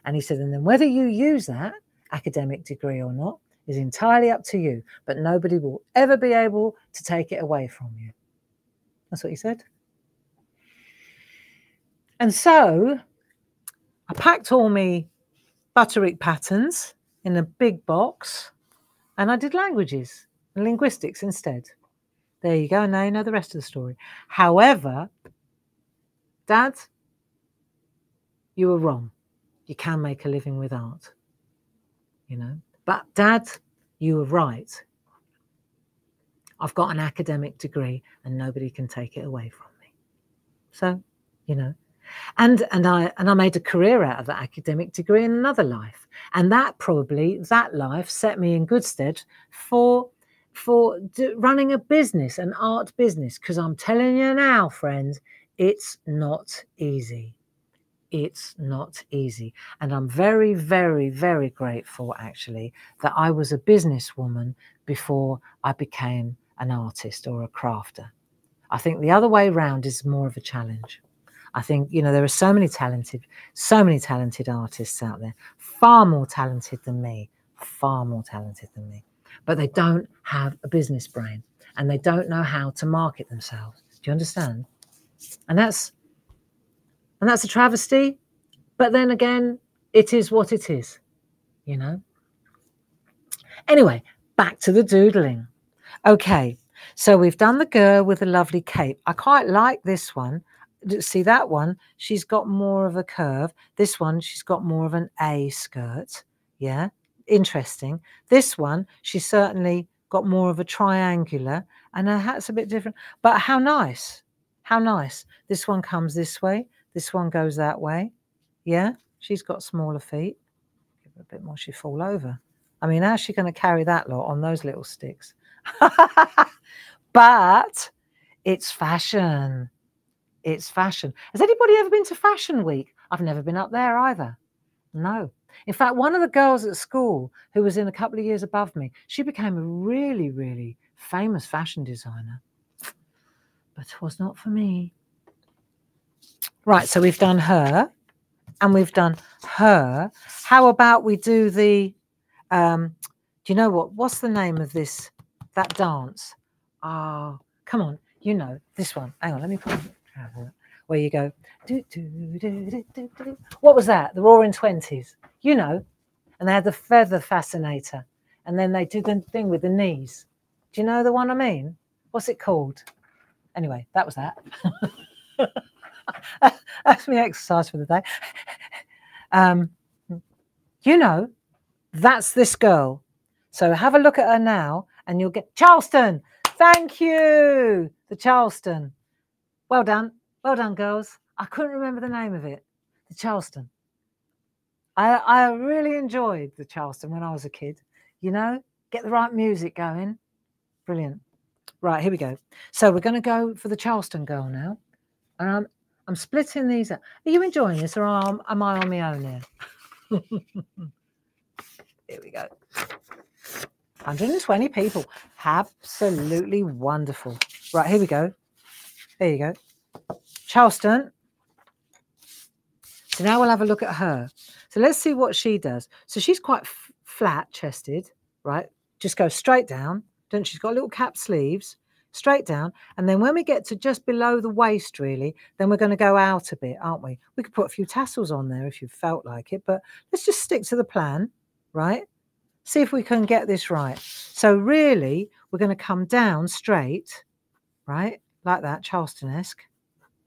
And he said, And then whether you use that academic degree or not is entirely up to you, but nobody will ever be able to take it away from you. That's what he said. And so I packed all my Butterick patterns in a big box and I did languages and linguistics instead. There you go. And Now you know the rest of the story. However, Dad, you were wrong. You can make a living with art, you know. But Dad, you were right. I've got an academic degree and nobody can take it away from me. So, you know, and and i and i made a career out of that academic degree in another life. And that probably that life set me in good stead for for running a business an art business. Because i'm telling you now friends it's not easy. It's not easy. And i'm very very very grateful actually that i was a businesswoman before i became an artist or a crafter. I think the other way around is more of a challenge I think, you know, there are so many talented, so many talented artists out there, far more talented than me, far more talented than me, but they don't have a business brain and they don't know how to market themselves. Do you understand? And that's, and that's a travesty. But then again, it is what it is, you know? Anyway, back to the doodling. Okay, so we've done the girl with the lovely cape. I quite like this one see that one, she's got more of a curve. This one, she's got more of an A skirt. Yeah, interesting. This one, she's certainly got more of a triangular and her hat's a bit different. But how nice. How nice. This one comes this way. This one goes that way. Yeah, she's got smaller feet. Give her a bit more, she'll fall over. I mean, how's she going to carry that lot on those little sticks? but it's fashion. It's fashion. Has anybody ever been to Fashion Week? I've never been up there either. No. In fact, one of the girls at school who was in a couple of years above me, she became a really, really famous fashion designer. But it was not for me. Right, so we've done her and we've done her. How about we do the, um, do you know what? What's the name of this, that dance? Ah, come on. You know this one. Hang on, let me put it where you go. Do, do, do, What was that? The Roaring Twenties. You know. And they had the feather fascinator. And then they did the thing with the knees. Do you know the one I mean? What's it called? Anyway, that was that. That's my exercise for the day. Um, you know, that's this girl. So have a look at her now and you'll get Charleston. Thank you. The Charleston. Well done. Well done, girls. I couldn't remember the name of it. The Charleston. I, I really enjoyed the Charleston when I was a kid. You know, get the right music going. Brilliant. Right, here we go. So we're going to go for the Charleston girl now. Um, I'm splitting these up. Are you enjoying this or am, am I on my own here? here we go. 120 people. Absolutely wonderful. Right, here we go. There you go. Charleston. So now we'll have a look at her. So let's see what she does. So she's quite flat chested, right? Just go straight down. Don't she's got little cap sleeves straight down. And then when we get to just below the waist, really, then we're going to go out a bit, aren't we? We could put a few tassels on there if you felt like it, but let's just stick to the plan, right? See if we can get this right. So really, we're going to come down straight, right? Like that, Charleston-esque.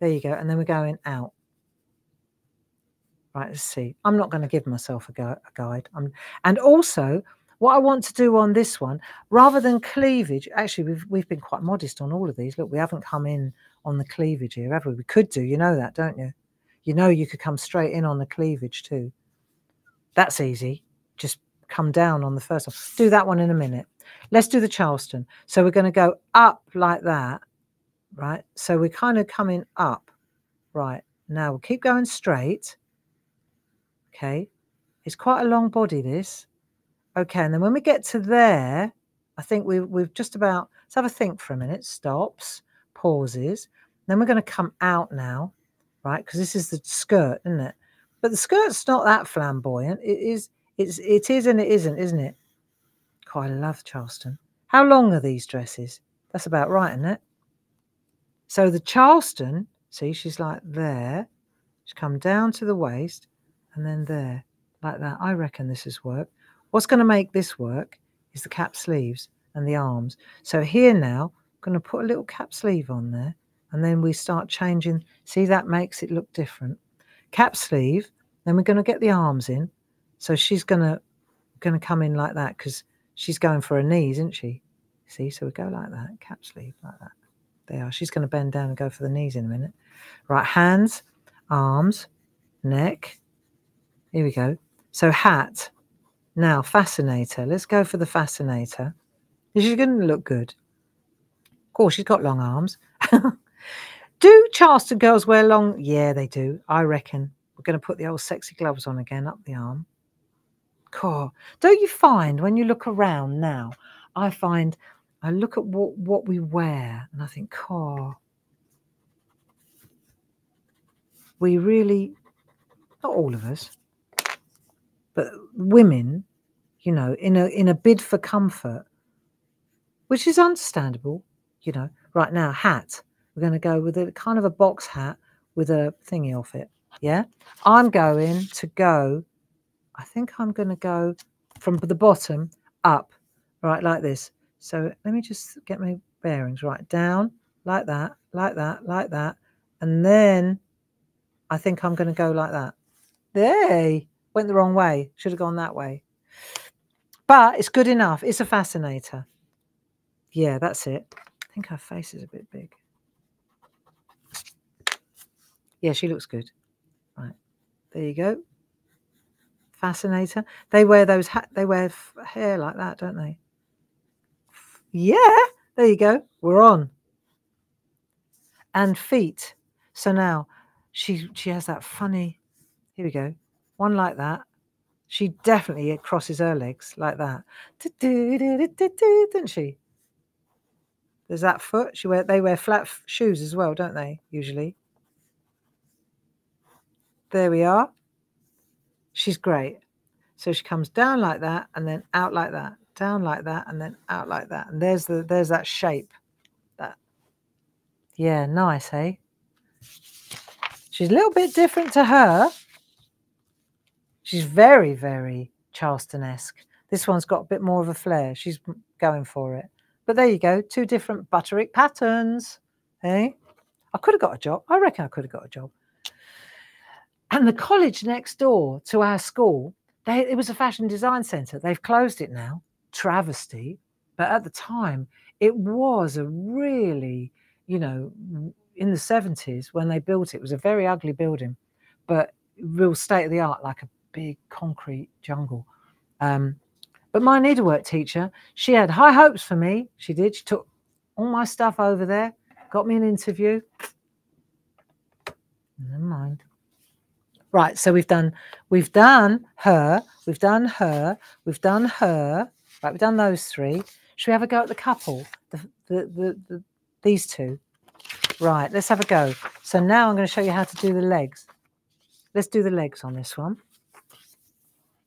There you go. And then we're going out. Right, let's see. I'm not going to give myself a, go, a guide. I'm, and also, what I want to do on this one, rather than cleavage, actually, we've, we've been quite modest on all of these. Look, we haven't come in on the cleavage here, have we? We could do. You know that, don't you? You know you could come straight in on the cleavage too. That's easy. Just come down on the first one. Do that one in a minute. Let's do the Charleston. So we're going to go up like that, right? So we're kind of coming up, right? Now we'll keep going straight. Okay. It's quite a long body, this. Okay. And then when we get to there, I think we, we've just about, let's have a think for a minute. Stops, pauses. Then we're going to come out now, right? Because this is the skirt, isn't it? But the skirt's not that flamboyant. It is it's it is and it isn't, isn't it? I love Charleston. How long are these dresses? That's about right, isn't it? So the Charleston, see, she's like there. She's come down to the waist and then there, like that. I reckon this is work. What's going to make this work is the cap sleeves and the arms. So here now, I'm going to put a little cap sleeve on there and then we start changing. See, that makes it look different. Cap sleeve, then we're going to get the arms in so she's gonna gonna come in like that because she's going for her knees, isn't she? See, so we go like that, cap sleeve like that. There, she's going to bend down and go for the knees in a minute. Right, hands, arms, neck. Here we go. So hat. Now, fascinator. Let's go for the fascinator. She's going to look good. Of course, she's got long arms. do Charleston girls wear long? Yeah, they do. I reckon. We're going to put the old sexy gloves on again up the arm. Cool. Don't you find when you look around now, I find I look at what, what we wear and I think, cool. We really, not all of us, but women, you know, in a in a bid for comfort, which is understandable, you know. Right now, hat. We're going to go with a kind of a box hat with a thingy off it. Yeah. I'm going to go I think I'm going to go from the bottom up, right, like this. So let me just get my bearings right down, like that, like that, like that. And then I think I'm going to go like that. There, went the wrong way. Should have gone that way. But it's good enough. It's a fascinator. Yeah, that's it. I think her face is a bit big. Yeah, she looks good. Right. There you go fascinator. They wear those ha- they wear hair like that, don't they? Yeah, there you go. We're on. And feet. So now she she has that funny. Here we go. One like that. She definitely crosses her legs like that. Doesn't she? There's that foot. She wear they wear flat shoes as well, don't they? Usually. There we are. She's great. So she comes down like that and then out like that, down like that and then out like that. And there's the there's that shape. That yeah, nice, eh? She's a little bit different to her. She's very, very Charleston-esque. This one's got a bit more of a flair. She's going for it. But there you go, two different Butterick patterns. Hey, I could have got a job. I reckon I could have got a job. And the college next door to our school, they, it was a fashion design centre. They've closed it now. Travesty. But at the time, it was a really, you know, in the 70s when they built it, it was a very ugly building, but real state of the art, like a big concrete jungle. Um, but my needlework teacher, she had high hopes for me. She did. She took all my stuff over there, got me an interview. Never mind. Right, so we've done we've done her, we've done her, we've done her. Right, we've done those three. Should we have a go at the couple? The, the, the, the these two. Right, let's have a go. So now I'm going to show you how to do the legs. Let's do the legs on this one.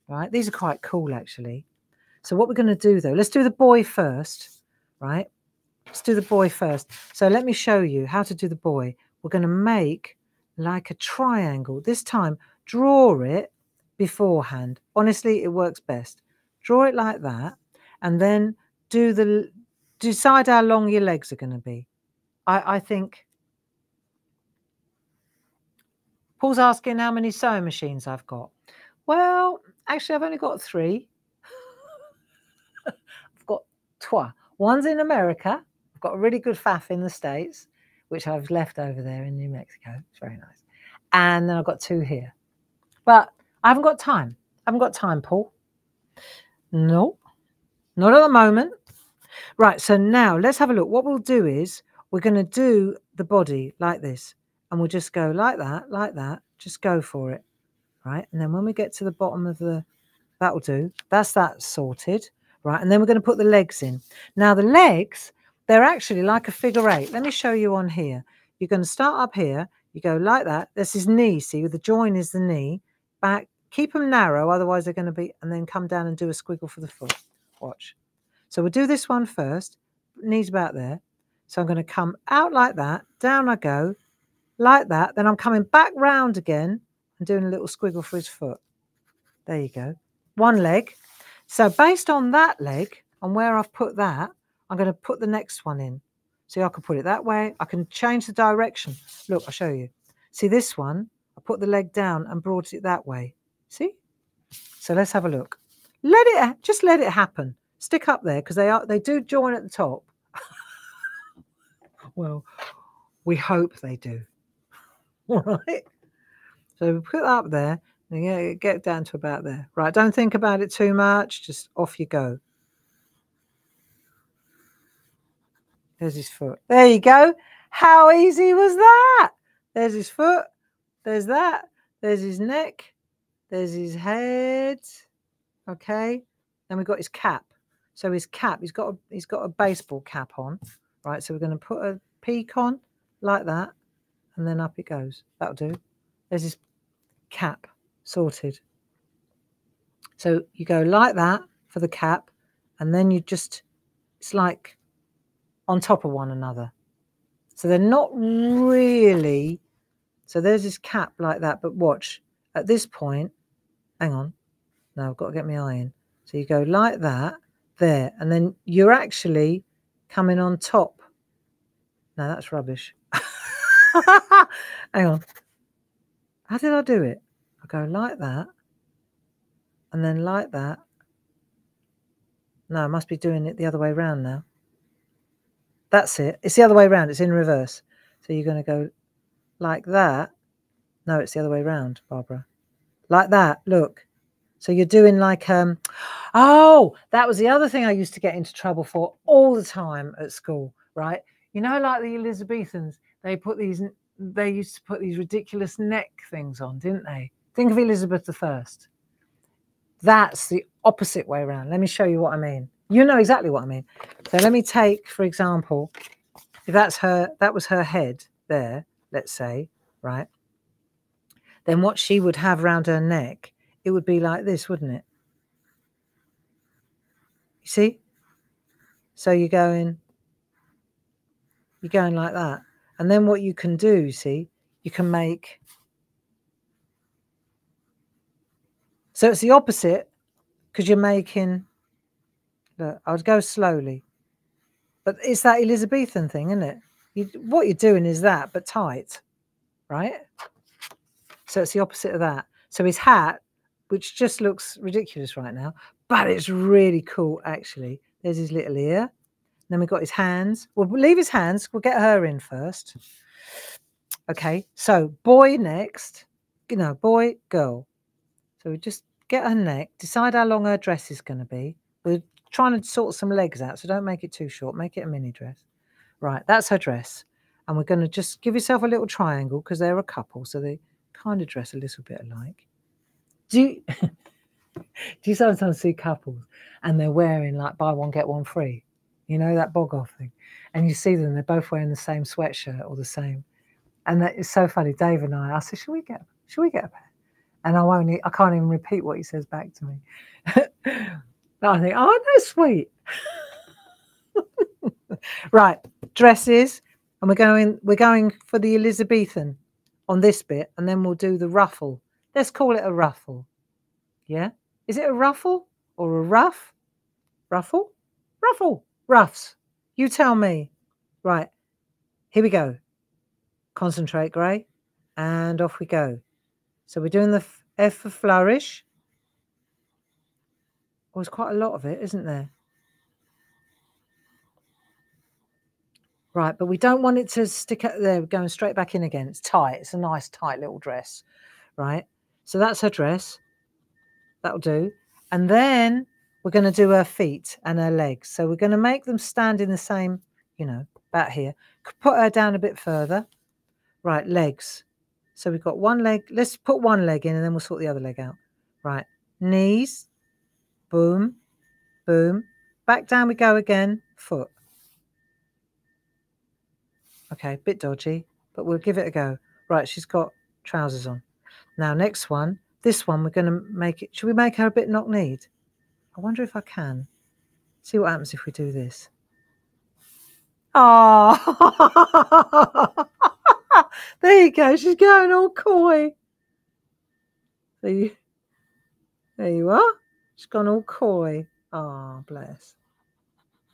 Right, these are quite cool actually. So what we're going to do though, let's do the boy first, right? Let's do the boy first. So let me show you how to do the boy. We're going to make like a triangle. This time, draw it beforehand. Honestly, it works best. Draw it like that and then do the decide how long your legs are going to be. I, I think Paul's asking how many sewing machines I've got. Well, actually, I've only got three. I've got twa. One's in America. I've got a really good Pfaff in the States, which I've left over there in New Mexico. It's very nice. And then I've got two here. But I haven't got time. I haven't got time, Paul. No, not at the moment. Right, so now let's have a look. What we'll do is we're going to do the body like this. And we'll just go like that, like that. Just go for it. Right. And then when we get to the bottom of the, that'll do. That's that sorted. Right. And then we're going to put the legs in. Now the legs, they're actually like a figure eight. Let me show you on here. You're going to start up here. You go like that. This is knee. See, the join is the knee. Back. Keep them narrow, otherwise they're going to be, and then come down and do a squiggle for the foot. Watch. So we'll do this one first. Knees about there. So I'm going to come out like that. Down I go, like that. Then I'm coming back round again and doing a little squiggle for his foot. There you go. One leg. So based on that leg, and where I've put that, I'm going to put the next one in. See, I can put it that way. I can change the direction. Look, I'll show you. See this one? I put the leg down and brought it that way. See? So let's have a look. Let it, just let it happen stick up there because they are they do join at the top. well, we hope they do. All right. So we put that up there and yeah, get down to about there. Right. Don't think about it too much. Just off you go. There's his foot. There you go. How easy was that? There's his foot. There's that. There's his neck. There's his head. Okay. Then we've got his cap. So his cap, he's got a, he's got a baseball cap on, right? So we're going to put a peak on like that, and then up it goes. That'll do. There's his cap sorted. So you go like that for the cap, and then you just, it's like on top of one another. So they're not really, so there's this cap like that, but watch, at this point, hang on, now I've got to get my eye in. So you go like that, there, and then you're actually coming on top. Now that's rubbish. Hang on. How did I do it? I go like that, and then like that. No, I must be doing it the other way around now. That's it. It's the other way around. It's in reverse. So you're going to go like that. No, it's the other way around, Barbara. Like that. Look. So you're doing like, um, oh, that was the other thing I used to get into trouble for all the time at school, right? You know, like the Elizabethans, they put these, they used to put these ridiculous neck things on, didn't they? Think of Elizabeth I. That's the opposite way around. Let me show you what I mean. You know exactly what I mean. So let me take, for example, if that's her, that was her head there, let's say, right? Then what she would have around her neck it would be like this, wouldn't it? You see? So you're going, you're going like that. And then what you can do, see, you can make. So it's the opposite because you're making. Look, I would go slowly. But it's that Elizabethan thing, isn't it? You, what you're doing is that, but tight, right? So it's the opposite of that. So his hat, which just looks ridiculous right now, but it's really cool, actually. There's his little ear. Then we've got his hands. We'll leave his hands. We'll get her in first. Okay, so boy next. You know, boy, girl. So we just get her neck, decide how long her dress is going to be. We're trying to sort some legs out, so don't make it too short. Make it a mini dress. Right, that's her dress. And we're going to just give yourself a little triangle because they're a couple, so they kind of dress a little bit alike. Do you, do you sometimes see couples and they're wearing like buy one, get one free? You know, that bog off thing. And you see them, they're both wearing the same sweatshirt or the same. And that is so funny. Dave and I, I said, should we get, should we get a pair? And I won't, I can't even repeat what he says back to me. I think, oh, that's sweet. right, dresses, and we're going, we're going for the Elizabethan on this bit, and then we'll do the ruffle. Let's call it a ruffle. Yeah, is it a ruffle or a ruff? Ruffle, ruffle ruffs. You tell me. Right, here we go. Concentrate, Gray, and off we go. So we're doing the F for flourish. Oh, there's quite a lot of it, isn't there? Right, but we don't want it to stick out there, going straight back in again. It's tight. It's a nice, tight little dress, right? So that's her dress. That'll do. And then we're going to do her feet and her legs. So we're going to make them stand in the same, you know, about here. Put her down a bit further. Right, legs. So we've got one leg. Let's put one leg in and then we'll sort the other leg out. Right, knees. Boom, boom. Back down we go again. Foot. Okay, bit dodgy, but we'll give it a go. Right, she's got trousers on. Now, next one. This one, we're going to make it. Should we make her a bit knock-kneed? I wonder if I can. See what happens if we do this. Oh, there you go. She's going all coy. There you, there you are. She's gone all coy. Oh, bless.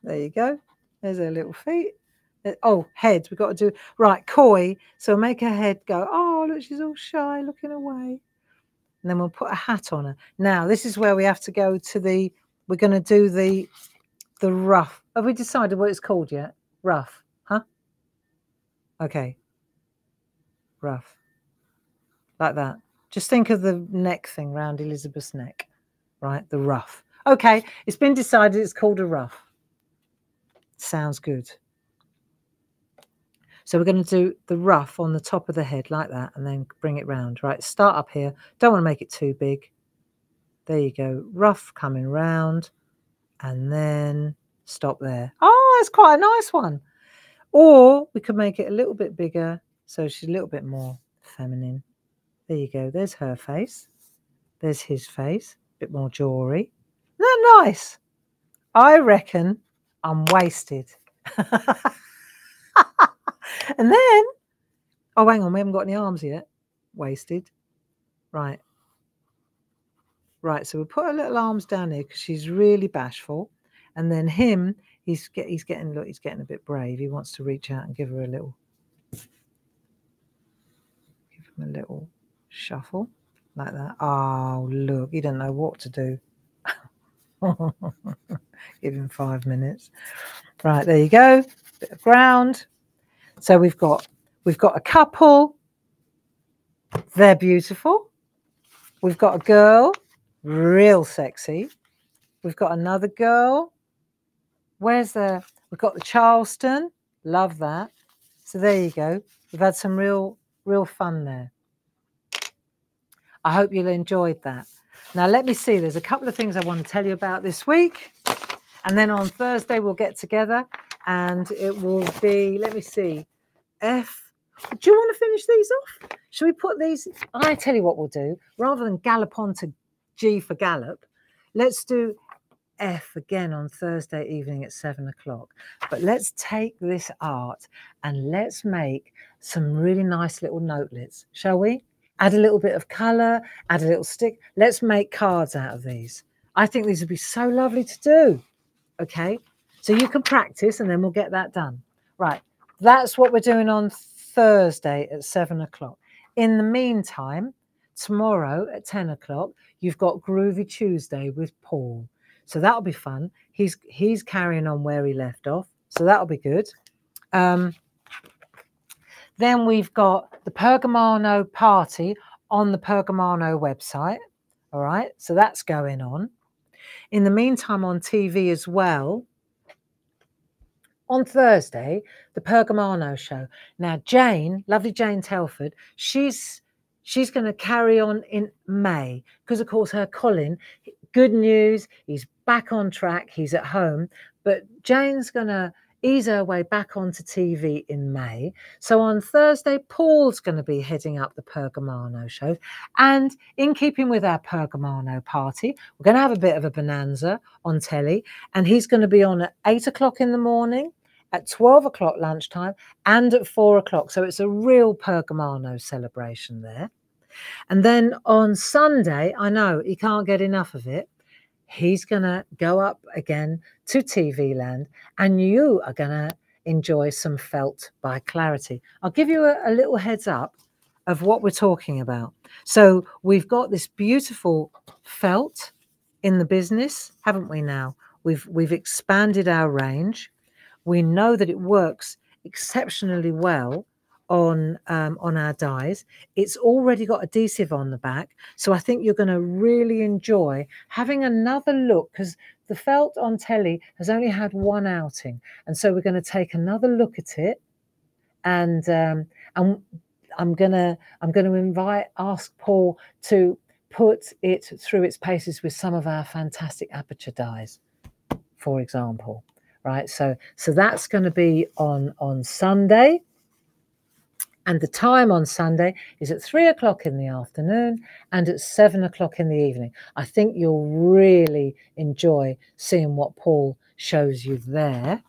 There you go. There's her little feet. Uh, oh, head. We've got to do right. Coy. So make her head go. Oh, look, she's all shy, looking away and then we'll put a hat on her. Now, this is where we have to go to the, we're going to do the, the ruff. Have we decided what it's called yet? Ruff, huh? Okay. Ruff. Like that. Just think of the neck thing round Elizabeth's neck, right? The ruff. Okay, it's been decided it's called a ruff. Sounds good. So we're going to do the ruff on the top of the head like that and then bring it round. Right, start up here. Don't want to make it too big. There you go. Ruff coming round and then stop there. Oh, that's quite a nice one. Or we could make it a little bit bigger so she's a little bit more feminine. There you go. There's her face. There's his face. A bit more jewelry. Isn't that nice? I reckon I'm wasted. and then, oh, hang on, we haven't got any arms yet. Wasted. Right. Right, so we'll put her little arms down here because she's really bashful. And then him, he's get he's getting look, he's getting a bit brave. He wants to reach out and give her a little give him a little shuffle like that. Oh, look, he doesn't know what to do. give him five minutes. Right, there you go. Bit of ground. So we've got we've got a couple. They're beautiful. We've got a girl, real sexy. We've got another girl. Where's the we've got the Charleston. Love that. So there you go. We've had some real real fun there. I hope you'll enjoyed that. Now let me see. There's a couple of things I want to tell you about this week. And then on Thursday we'll get together and it will be, let me see, F. Do you want to finish these off? Shall we put these? I tell you what we'll do. Rather than gallop on to G for gallop, let's do F again on Thursday evening at seven o'clock. But let's take this art and let's make some really nice little notelets, shall we? Add a little bit of colour, add a little stick. Let's make cards out of these. I think these would be so lovely to do. Okay, so you can practice and then we'll get that done. Right, that's what we're doing on Thursday at seven o'clock. In the meantime, tomorrow at 10 o'clock, you've got Groovi Tuesday with Paul. So that'll be fun. He's he's carrying on where he left off. So that'll be good. Um, then we've got the Pergamano party on the Pergamano website. All right. So that's going on. In the meantime, on TV as well, on Thursday, the Pergamano show. Now, Jane, lovely Jane Telford, she's she's going to carry on in May because, of course, her Colin, good news, he's back on track, he's at home. But Jane's going to ease her way back onto TV in May. So on Thursday, Paul's going to be heading up the Pergamano show. And in keeping with our Pergamano party, we're going to have a bit of a bonanza on telly. And he's going to be on at eight o'clock in the morning at 12 o'clock lunchtime and at 4 o'clock. So it's a real Pergamano celebration there. And then on Sunday, I know he can't get enough of it. He's going to go up again to TV land, and you are going to enjoy some felt by Clarity. I'll give you a, a little heads up of what we're talking about. So we've got this beautiful felt in the business, haven't we now? We've we've expanded our range. We know that it works exceptionally well on um, on our dies. It's already got adhesive on the back, so I think you're going to really enjoy having another look because the felt on telly has only had one outing, and so we're going to take another look at it, and um, and I'm gonna I'm going to invite ask Paul to put it through its paces with some of our fantastic aperture dies, for example. Right, so so that's going to be on on Sunday. And the time on Sunday is at three o'clock in the afternoon and at seven o'clock in the evening. I think you'll really enjoy seeing what Paul shows you there.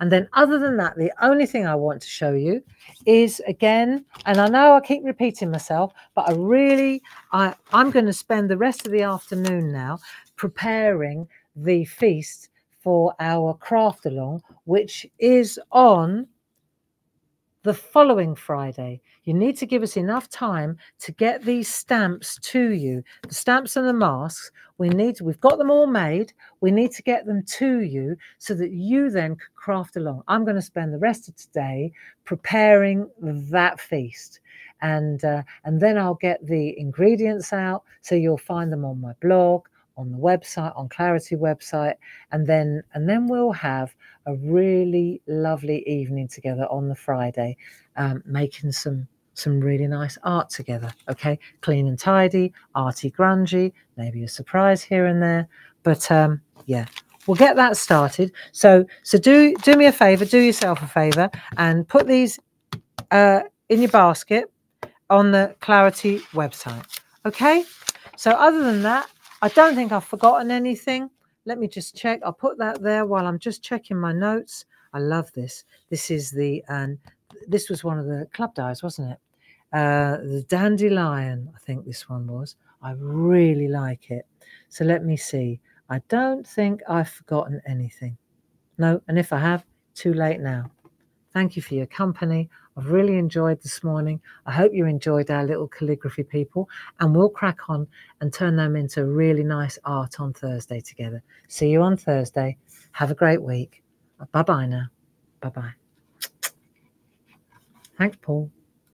And then, other than that, the only thing I want to show you is again, and I know I keep repeating myself, but I really, I, I'm going to spend the rest of the afternoon now preparing the feast for our craft along, which is on the following Friday. You need to give us enough time to get these stamps to you. The stamps and the masks, we need to, we've got them all made. We need to get them to you so that you then can craft along. I'm going to spend the rest of today preparing that feast. And uh, and then I'll get the ingredients out so you'll find them on my blog on the website on clarity website and then and then we'll have a really lovely evening together on the friday um, making some some really nice art together okay? Clean and tidy arty grungy maybe a surprise here and there but um yeah. We'll get that started. So so do do me a favor do yourself a favor and put these uh in your basket on the clarity website okay? So other than that I don't think I've forgotten anything. Let me just check. I'll put that there while I'm just checking my notes. I love this. This is the, and um, this was one of the club dies, wasn't it? Uh, the dandelion, I think this one was. I really like it. So let me see. I don't think I've forgotten anything. No, and if I have, too late now. Thank you for your company. I've really enjoyed this morning. I hope you enjoyed our little calligraphy people, and we'll crack on and turn them into really nice art on Thursday together. See you on Thursday. Have a great week. Bye bye now. Bye bye. Thanks, Paul.